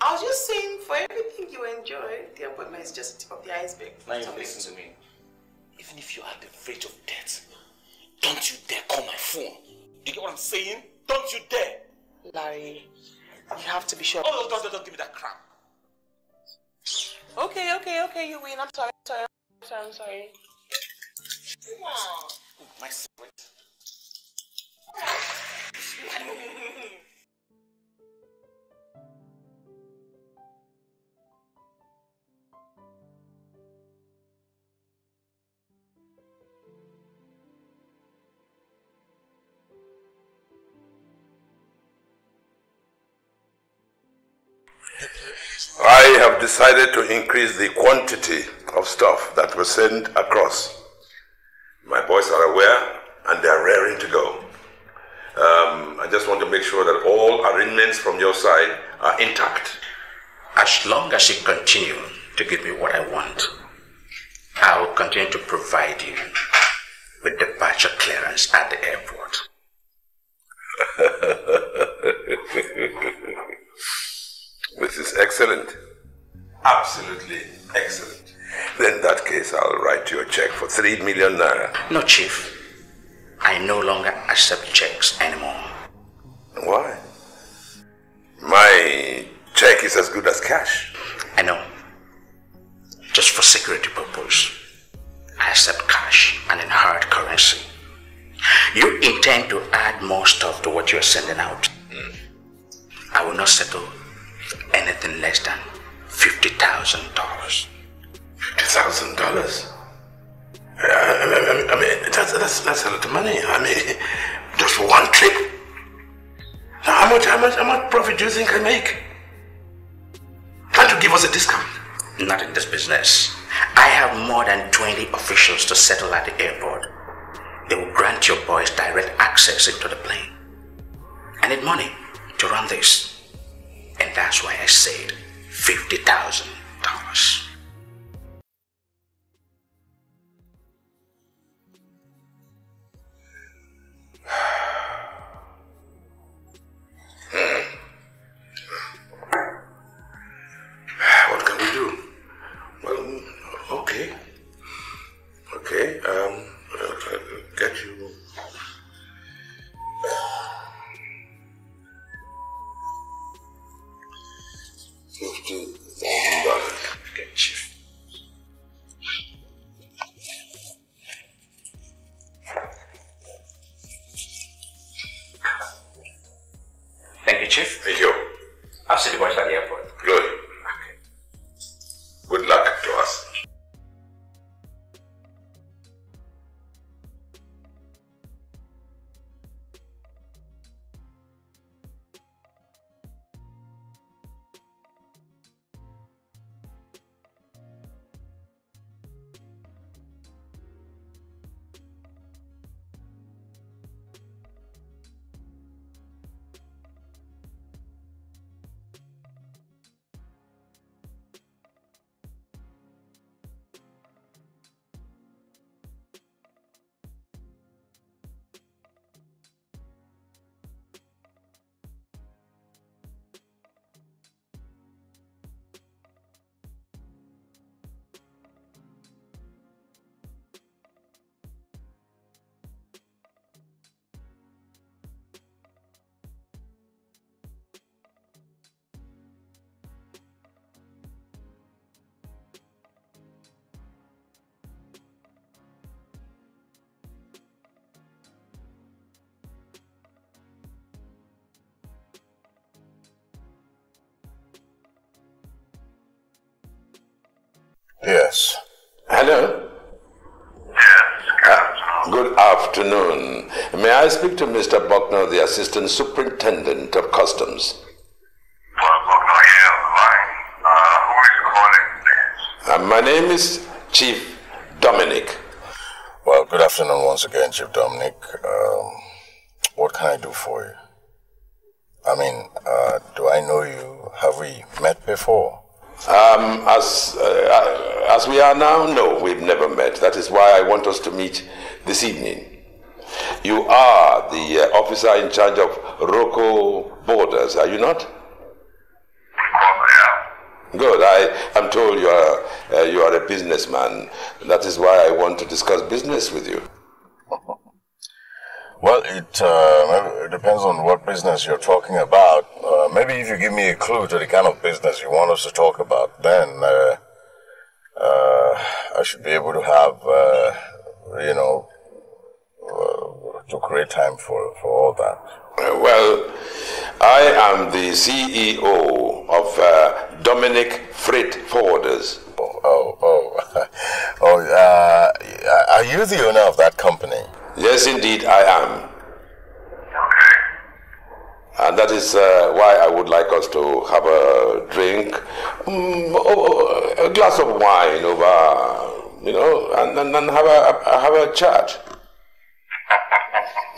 I was just saying, for everything you enjoy, the appointment is just the tip of the iceberg. Now you listen to me. Even if you're at the verge of death, don't you dare call my phone. You get what I'm saying? Don't you dare. Larry, you have to be sure. Oh, don't, don't, don't give me that crap. Okay, okay, okay, you win. I'm sorry, I'm sorry, I'm sorry, I'm sorry. Come on. Oh, my sweat. I have decided to increase the quantity of stuff that was sent across. My boys are aware and they are raring to go. Um, I just want to make sure that all arrangements from your side are intact. As long as you continue to give me what I want, I will continue to provide you with departure clearance at the airport. This is excellent. Absolutely excellent. Then in that case, I'll write you a check for three million naira. No, Chief. I no longer accept checks anymore. Why? My check is as good as cash. I know. Just for security purpose, I accept cash and in hard currency. You intend to add more stuff to what you're sending out. Hmm. I will not settle anything less than fifty thousand dollars. Fifty thousand dollars? I, I, I mean, that's, that's, that's a lot of money. I mean, just for one trip. Now, how much, how much, how much profit do you think I make? Can't you give us a discount? Not in this business. I have more than 20 officials to settle at the airport. They will grant your boys direct access into the plane. I need money to run this. And that's why I said $50,000. What can we do? Well, okay. Okay, um, city by Yes. Hello? Uh, good afternoon. May I speak to Mr. Buckner, the Assistant Superintendent of Customs? Uh, who is calling? And my name is Chief Dominic. Well, good afternoon once again, Chief Dominic. Um, what can I do for you? I mean, uh, do I know you? Have we met before? Um, as, uh, as we are now, no, we've never met. That is why I want us to meet this evening. You are the uh, officer in charge of Rocco Borders, are you not? Good. I am told you are uh, you are a businessman. That is why I want to discuss business with you. Well, it, uh, it depends on what business you're talking about. Uh, maybe if you give me a clue to the kind of business you want us to talk about, then uh, should be able to have, uh, you know, uh, to create time for, for all that. Well, I am the CEO of Dominic Freight Forwarders. Oh, oh, oh, oh are you the owner of that company? Yes, indeed, I am. And that is uh, why I would like us to have a drink, um, a glass of wine over, you know, and, and, and have, a, have a chat.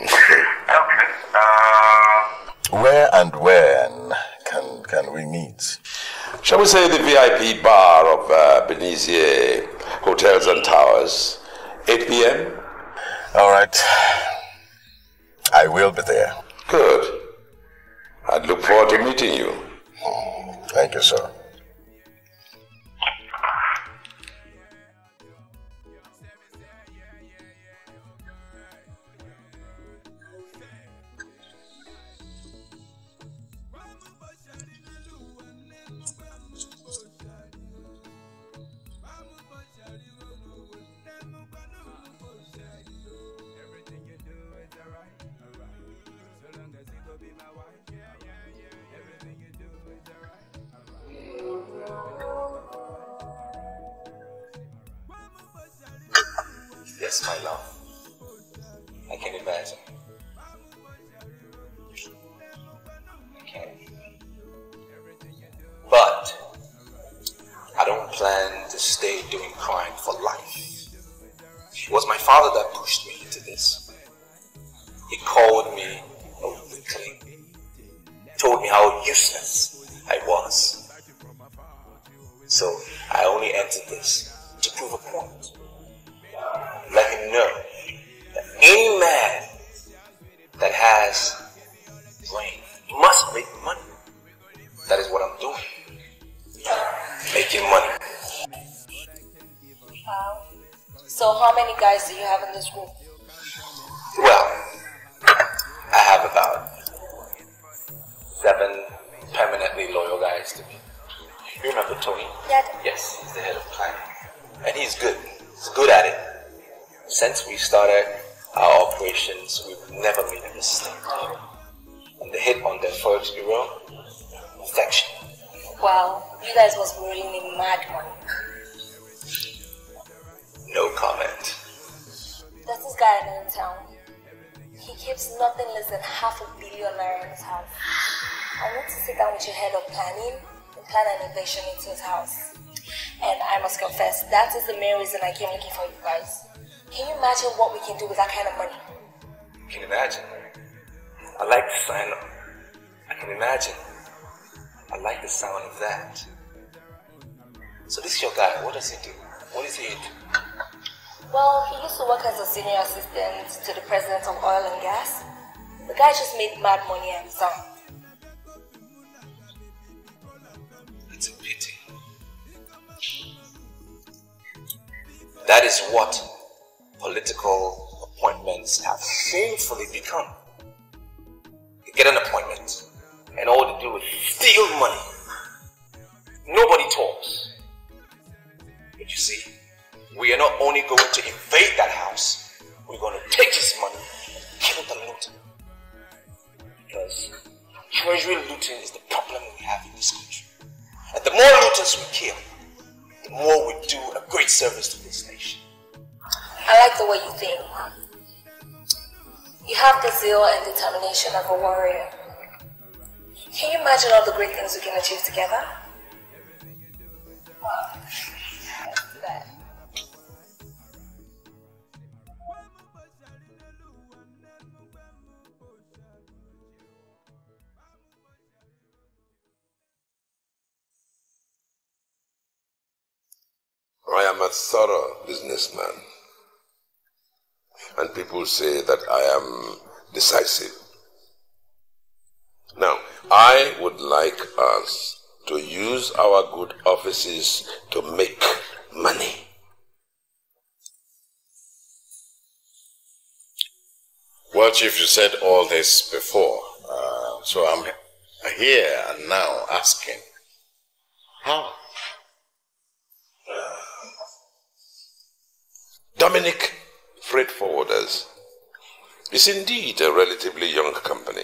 Okay. Where and when can, can we meet? Shall we say the VIP bar of uh, Benicia Hotels and Towers, 8 p.m.? All right. I will be there. Good. I look forward to meeting you. Thank you, sir. To sit down with your head of planning and plan an invasion into his house. And I must confess, that is the main reason I came looking for you guys. Can you imagine what we can do with that kind of money? Can imagine? I like the sign. I can imagine. I like the sound of that. So this is your guy. What does he do? What is he into? Well, he used to work as a senior assistant to the president of oil and gas. The guy just made mad money and some. That is what political appointments have shamefully become. You get an appointment, and all they do is steal money. Nobody talks. But you see, we are not only going to invade that house, we're going to take his money and kill the looter. Because treasury looting is the problem we have in this country. And the more looters we kill, more we do a great service to this nation. I like the way you think. You have the zeal and determination of a warrior. Can you imagine all the great things we can achieve together? I am a thorough businessman. And people say that I am decisive. Now, I would like us to use our good offices to make money. Well, Chief, you said all this before, uh, so I'm here and now asking, how? Dominic Freight Forwarders is indeed a relatively young company.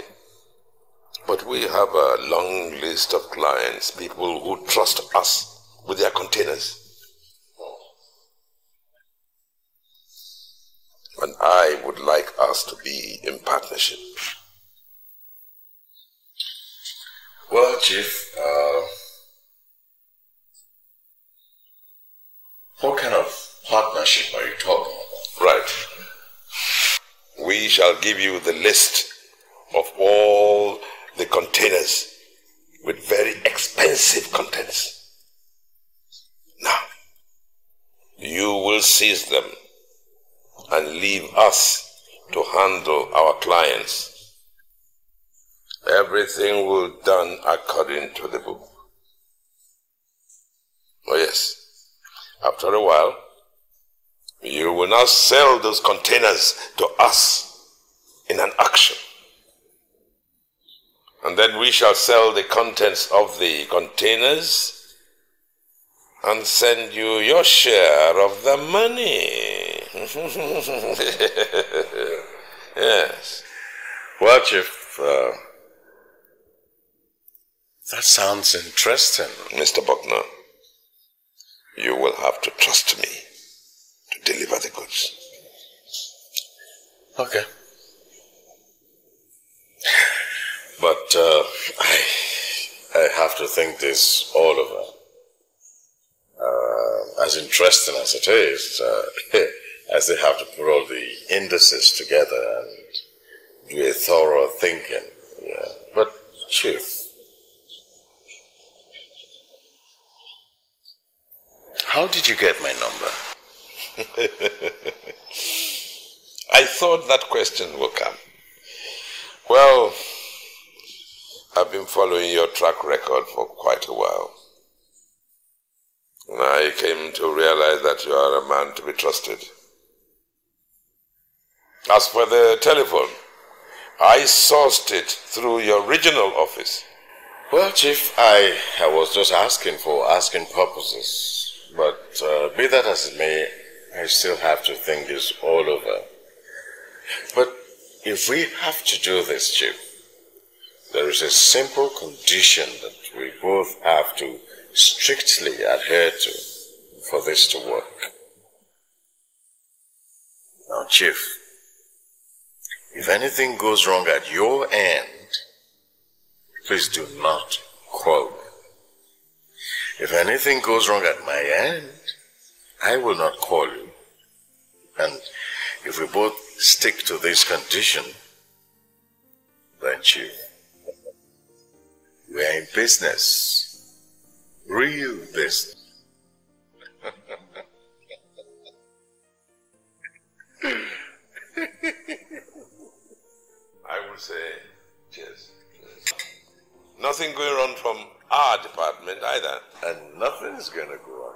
But we have a long list of clients, people who trust us with their containers. And I would like us to be in partnership. Well, Chief, uh, what kind of partnership are you talking about? Right. We shall give you the list of all the containers with very expensive contents. Now, you will seize them and leave us to handle our clients. Everything will done according to the book. Oh yes. After a while, you will now sell those containers to us in an auction. And then we shall sell the contents of the containers and send you your share of the money. yes. Well, Chief, uh, that sounds interesting. Mr. Buckner, you will have to trust me deliver the goods. Okay. But uh, I, I have to think this all over. Uh, as interesting as it is, uh, I still have to put all the indices together and do a thorough thinking. Yeah. But, Chief, how did you get my number? I thought that question would come. Well, I've been following your track record for quite a while. And I came to realize that you are a man to be trusted. As for the telephone, I sourced it through your regional office. Well, Chief, I, I was just asking for asking purposes. But uh, be that as it may, I still have to think this all over. But if we have to do this, Chief, there is a simple condition that we both have to strictly adhere to for this to work. Now, Chief, if anything goes wrong at your end, please do not me. If anything goes wrong at my end, I will not call you. And if we both stick to this condition, then you, we are in business. Real business. I would say, cheers. Nothing going wrong from our department either. And nothing's gonna go wrong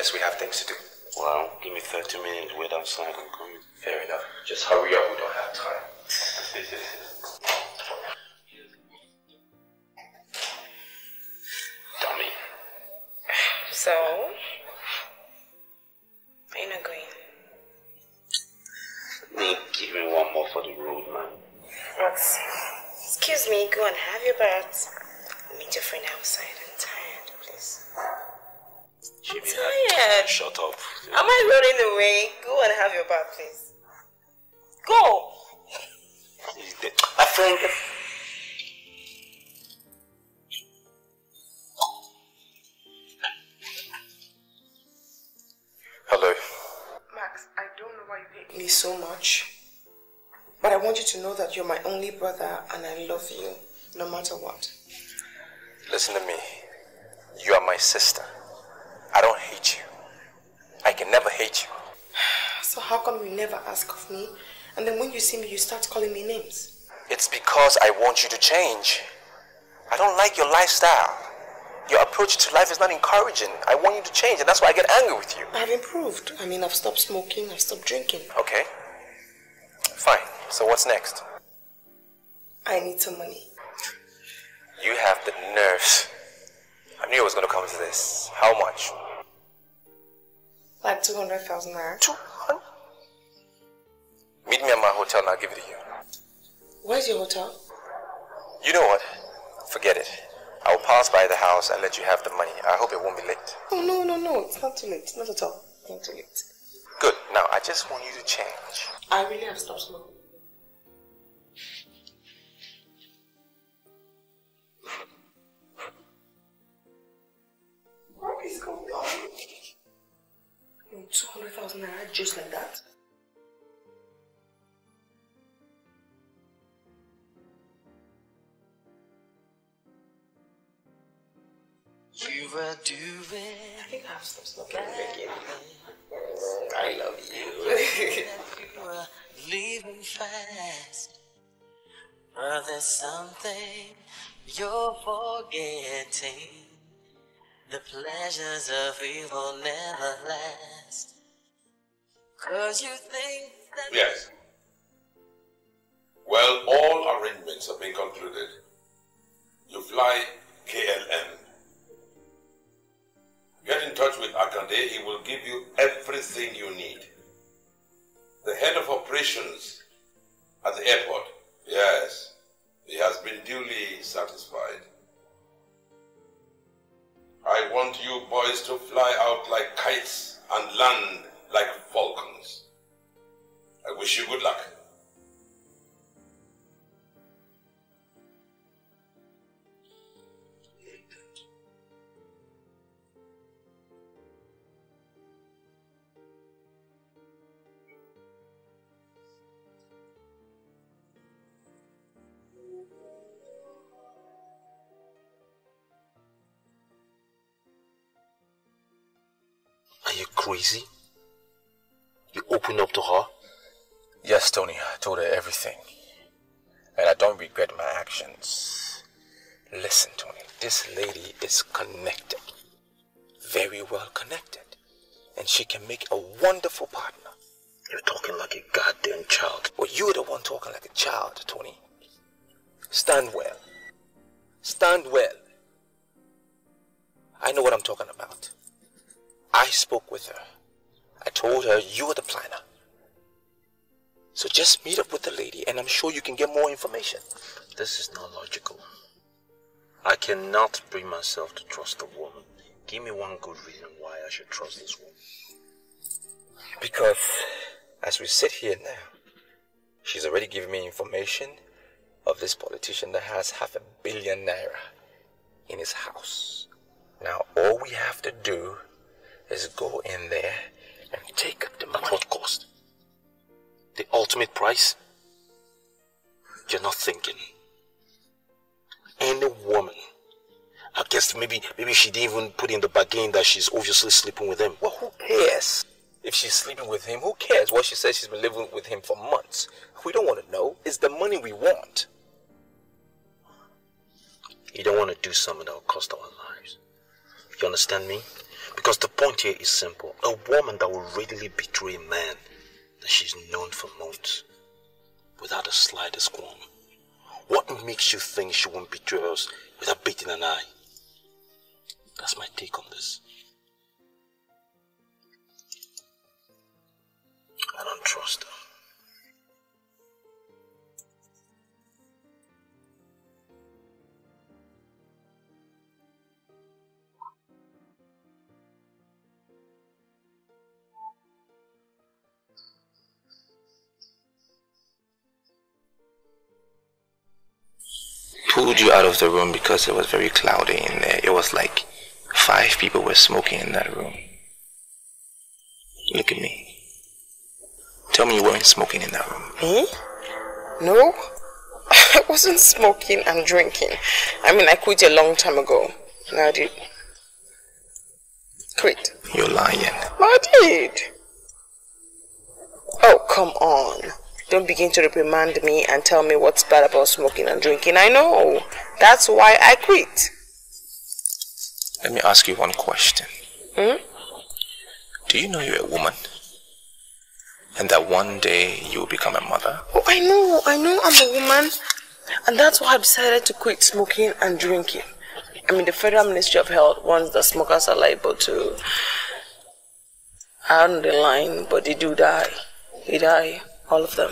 dressed. We have things to do. Well, give me 30 minutes, wait outside, I'm coming. Fair enough. Just hurry up, we don't have time. to know that you're my only brother and I love you, no matter what. Listen to me. You are my sister. I don't hate you. I can never hate you. So how come you never ask of me? And then when you see me, you start calling me names. It's because I want you to change. I don't like your lifestyle. Your approach to life is not encouraging. I want you to change, and that's why I get angry with you. I've improved. I mean, I've stopped smoking, I've stopped drinking. Okay. Fine. So what's next? I need some money. You have the nerves. I knew it was going to come to this. How much? Like 200,000 naira. 200? Meet me at my hotel and I'll give it to you. Where's your hotel? You know what? Forget it. I will pass by the house and let you have the money. I hope it won't be late. Oh, no, no, no. It's not too late. Not at all. Not too late. Good. Now, I just want you to change. I really have stopped smoking. What is going on? 200,000 naira just like that? You were doing. I think I have again. Mm, I love you. you were leaving fast. But there's something you're forgetting. The pleasures of evil never last. Cause you think that. Yes. Well, all arrangements have been concluded. You fly KLM. Get in touch with Akande. He will give you everything you need. The head of operations at the airport. Yes. He has been duly satisfied. I want you boys to fly out like kites and land like falcons. I wish you good luck. Are you crazy? You open up to her? Yes, Tony. I told her everything. And I don't regret my actions. Listen, Tony. This lady is connected. Very well connected. And she can make a wonderful partner. You're talking like a goddamn child. Well, you're the one talking like a child, Tony. Stand well. Stand well. I know what I'm talking about. I spoke with her. I told her you were the planner. So just meet up with the lady and I'm sure you can get more information. This is not logical. I cannot bring myself to trust a woman. Give me one good reason why I should trust this woman. Because as we sit here now, she's already given me information of this politician that has half a billion naira in his house. Now all we have to do is go in there and take the money. At what cost? The ultimate price? You're not thinking. Any woman, I guess maybe maybe she didn't even put in the bargain that she's obviously sleeping with him. Well, who cares? If she's sleeping with him, who cares? Well, she says she's been living with him for months. We don't want to know. It's the money we want. You don't want to do something that will cost our lives. You understand me? Because the point here is simple. A woman that will readily betray a man that she's known for months without the slightest qualm. What makes you think she won't betray us without beating an eye? That's my take on this. I don't trust her. Pulled you out of the room because it was very cloudy in there. It was like five people were smoking in that room. Look at me. Tell me you weren't smoking in that room. Me? No. I wasn't smoking and drinking. I mean, I quit a long time ago. And I did. Quit. You're lying. I did. Oh, come on. Don't begin to reprimand me and tell me what's bad about smoking and drinking. I know. That's why I quit. Let me ask you one question. Hmm? Do you know you're a woman? And that one day you will become a mother? Oh, I know. I know I'm a woman. And that's why I decided to quit smoking and drinking. I mean, the Federal Ministry of Health wants the smokers are liable to I don't know the line, but they do die. They die, all of them.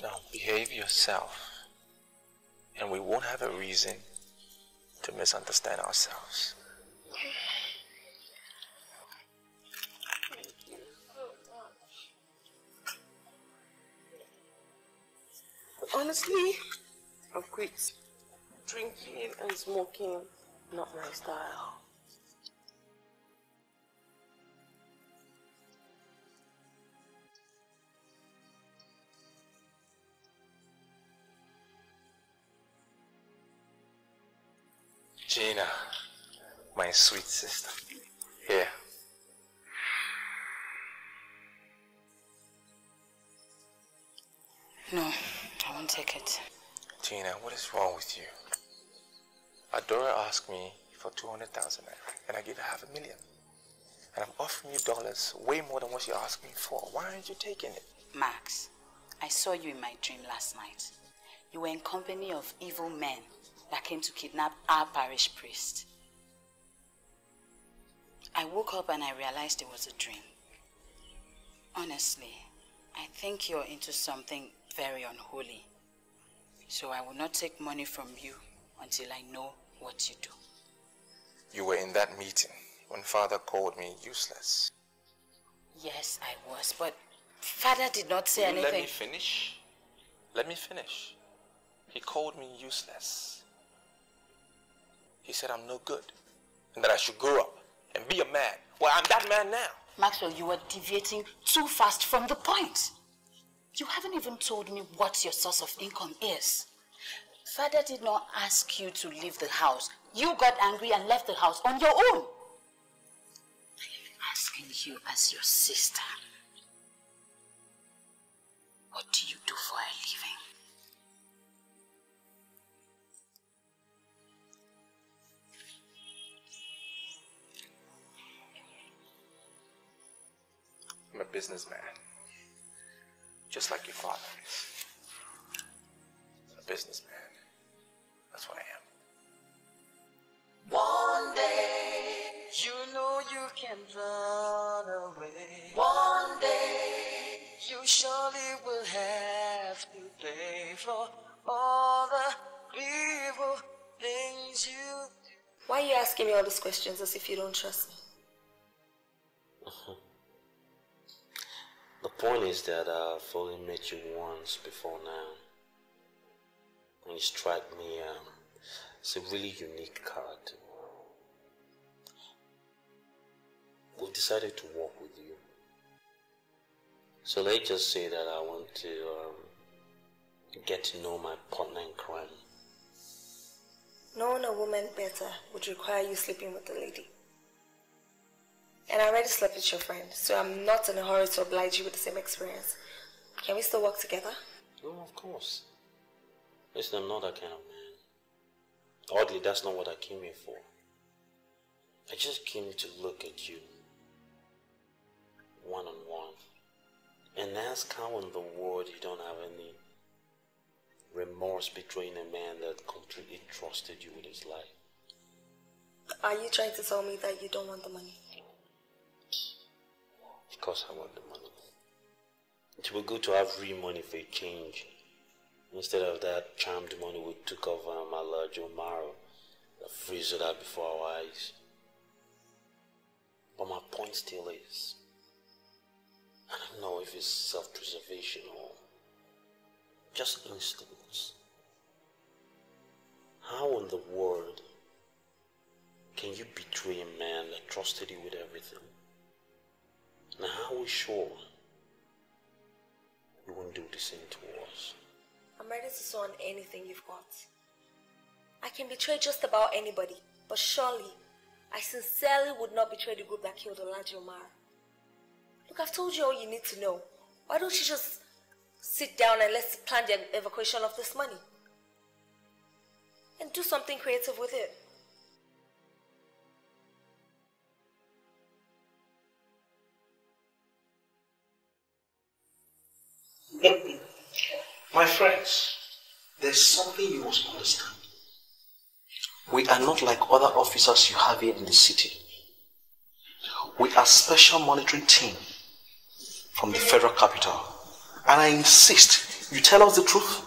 Now behave yourself, and we won't have a reason to misunderstand ourselves. Honestly, I've quit drinking and smoking. Not my style. Gina, my sweet sister. Here. No, I won't take it. Gina, what is wrong with you? Adora asked me for 200,000 and I gave her half a million. And I'm offering you dollars way more than what she asked me for. Why aren't you taking it? Max, I saw you in my dream last night. You were in company of evil men that came to kidnap our parish priest. I woke up and I realized it was a dream. Honestly, I think you're into something very unholy. So I will not take money from you until I know what you do. You were in that meeting when father called me useless. Yes, I was, but father did not say anything. Let me finish. Let me finish. He called me useless. He said I'm no good and that I should grow up and be a man. Well, I'm that man now. Maxwell, you are deviating too fast from the point. You haven't even told me what your source of income is. Father did not ask you to leave the house. You got angry and left the house on your own. I'm asking you as your sister. What do you do for a living? I'm a businessman. Just like your father is. A businessman. That's what I am. One day, you know you can run away. One day, you surely will have to pay for all the evil things you Why are you asking me all these questions as if you don't trust me? Point is that I've only met you once before now. And you strike me um, as a really unique card. We've decided to work with you. So let's just say that I want to um, get to know my partner in crime. Knowing a woman better would require you sleeping with a lady. And I already slept with your friend, so I'm not in a hurry to oblige you with the same experience. Can we still work together? No, of course. Listen, I'm not that kind of man. Oddly, that's not what I came here for. I just came to look at you one on one and ask how in the world you don't have any remorse betraying a man that completely trusted you with his life. Are you trying to tell me that you don't want the money? Of course, I want the money. It would be good to have real money for a change. Instead of that charmed money we took over um, Malajo Maro that frizzled out before our eyes. But my point still is I don't know if it's self preservation or just instincts. How in the world can you betray a man that trusted you with everything? And how are we sure you won't do the same to us? I'm ready to sue on anything you've got. I can betray just about anybody, but surely I sincerely would not betray the group that killed Alhaji Omar. Look, I've told you all you need to know. Why don't you just sit down and let's plan the evacuation of this money? And do something creative with it. My friends, there's something you must understand. We are not like other officers you have here in the city. We are a special monitoring team from the federal capital. And I insist you tell us the truth.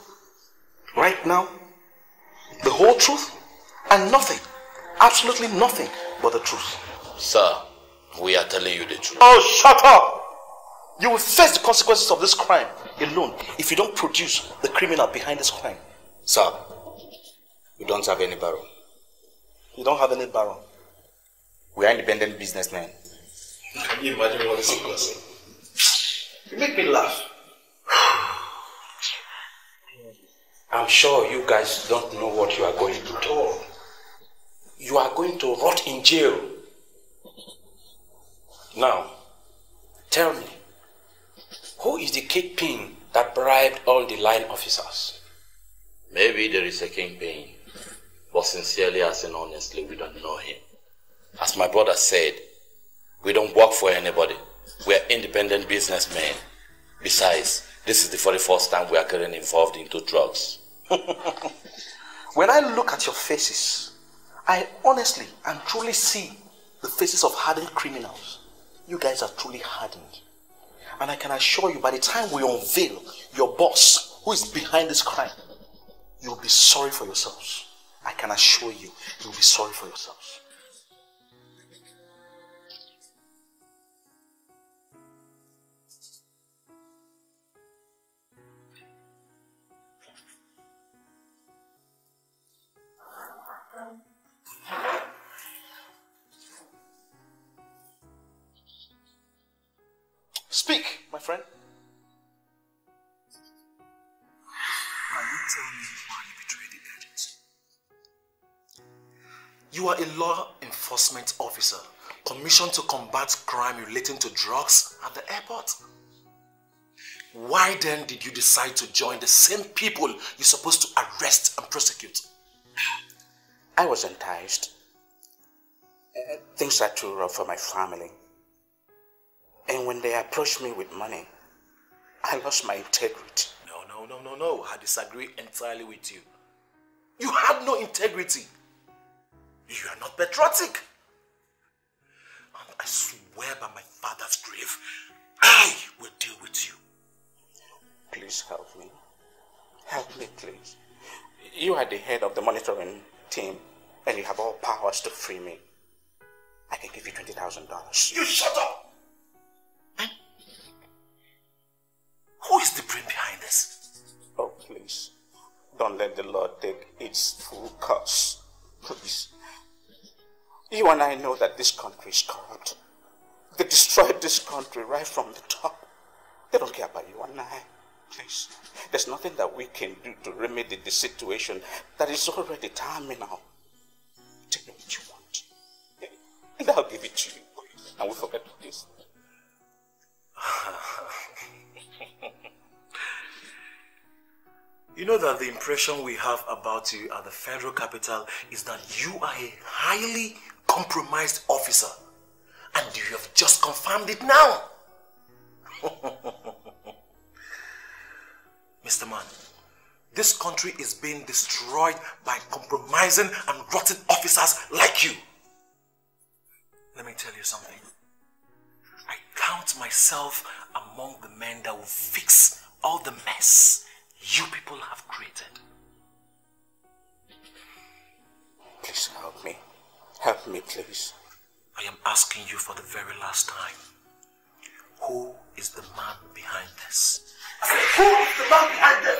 Right now. The whole truth and nothing. Absolutely nothing but the truth. Sir, we are telling you the truth. Oh, shut up! You will face the consequences of this crime alone if you don't produce the criminal behind this crime. Sir, we don't have any barrel. You don't have any barrel. We are independent businessmen. Can you imagine what this is? You make me laugh. I'm sure you guys don't know what you are going to do. You are going to rot in jail. Now, tell me, who is the kingpin that bribed all the line officers? Maybe there is a kingpin, but sincerely as and honestly, we don't know him. As my brother said, we don't work for anybody. We are independent businessmen. Besides, this is the 41st time we are getting involved into drugs. when I look at your faces, I honestly and truly see the faces of hardened criminals. You guys are truly hardened. And I can assure you, by the time we unveil your boss, who is behind this crime, you'll be sorry for yourselves. I can assure you, you'll be sorry for yourselves. Friend. Can you tell me why you betrayed the agents? You are a law enforcement officer commissioned to combat crime relating to drugs at the airport. Why then did you decide to join the same people you're supposed to arrest and prosecute? I was enticed. Uh, things are too rough for my family. And when they approached me with money, I lost my integrity. No, no, no, no, no. I disagree entirely with you. You had no integrity. You are not patriotic. And I swear by my father's grave, I will deal with you. Please help me. Help me, please. You are the head of the monitoring team, and you have all powers to free me. I can give you $20,000. You shut up! Who is the brain behind this? Oh, please. Don't let the Lord take its full course. Please. You and I know that this country is corrupt. They destroyed this country right from the top. They don't care about you and I. Please. There's nothing that we can do to remedy the situation that is already terminal. Tell me what you want. And I'll give it to you. And we forget this. You know that the impression we have about you at the federal capital is that you are a highly compromised officer. And you have just confirmed it now. Mr. Man, this country is being destroyed by compromising and rotten officers like you. Let me tell you something. I count myself among the men that will fix all the mess you people have created. Please help me. Help me, please. I am asking you for the very last time. Who is the man behind this? Who is the man behind this?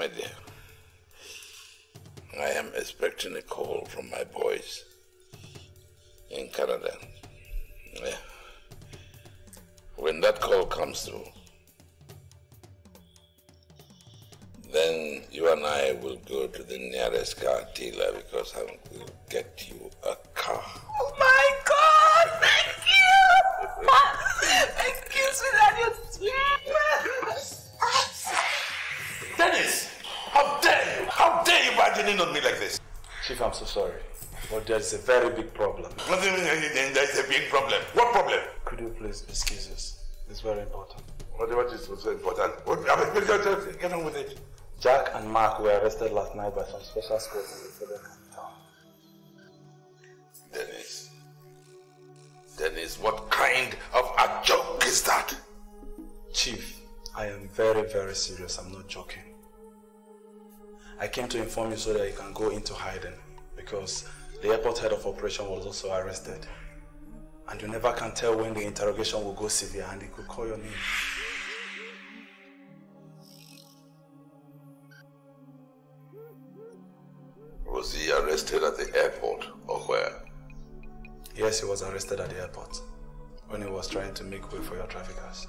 My dear, I am expecting a call from my boys in Canada. Yeah. When that call comes through, then you and I will go to the nearest car dealer because I will get you Chief, I'm so sorry. But there's a very big problem. Eh, eh, there's a big problem. What problem? Could you please excuse us? It's very important. What, what is so important? What, get on with it. Jack and Mark were arrested last night by some special squad in the federal capital. Dennis. Dennis, what kind of a joke is that? Chief, I am very, very serious. I'm not joking. I came to inform you so that you can go into hiding because the airport head of operation was also arrested. And you never can tell when the interrogation will go severe and he could call your name. Was he arrested at the airport or where? Yes, he was arrested at the airport when he was trying to make way for your traffickers.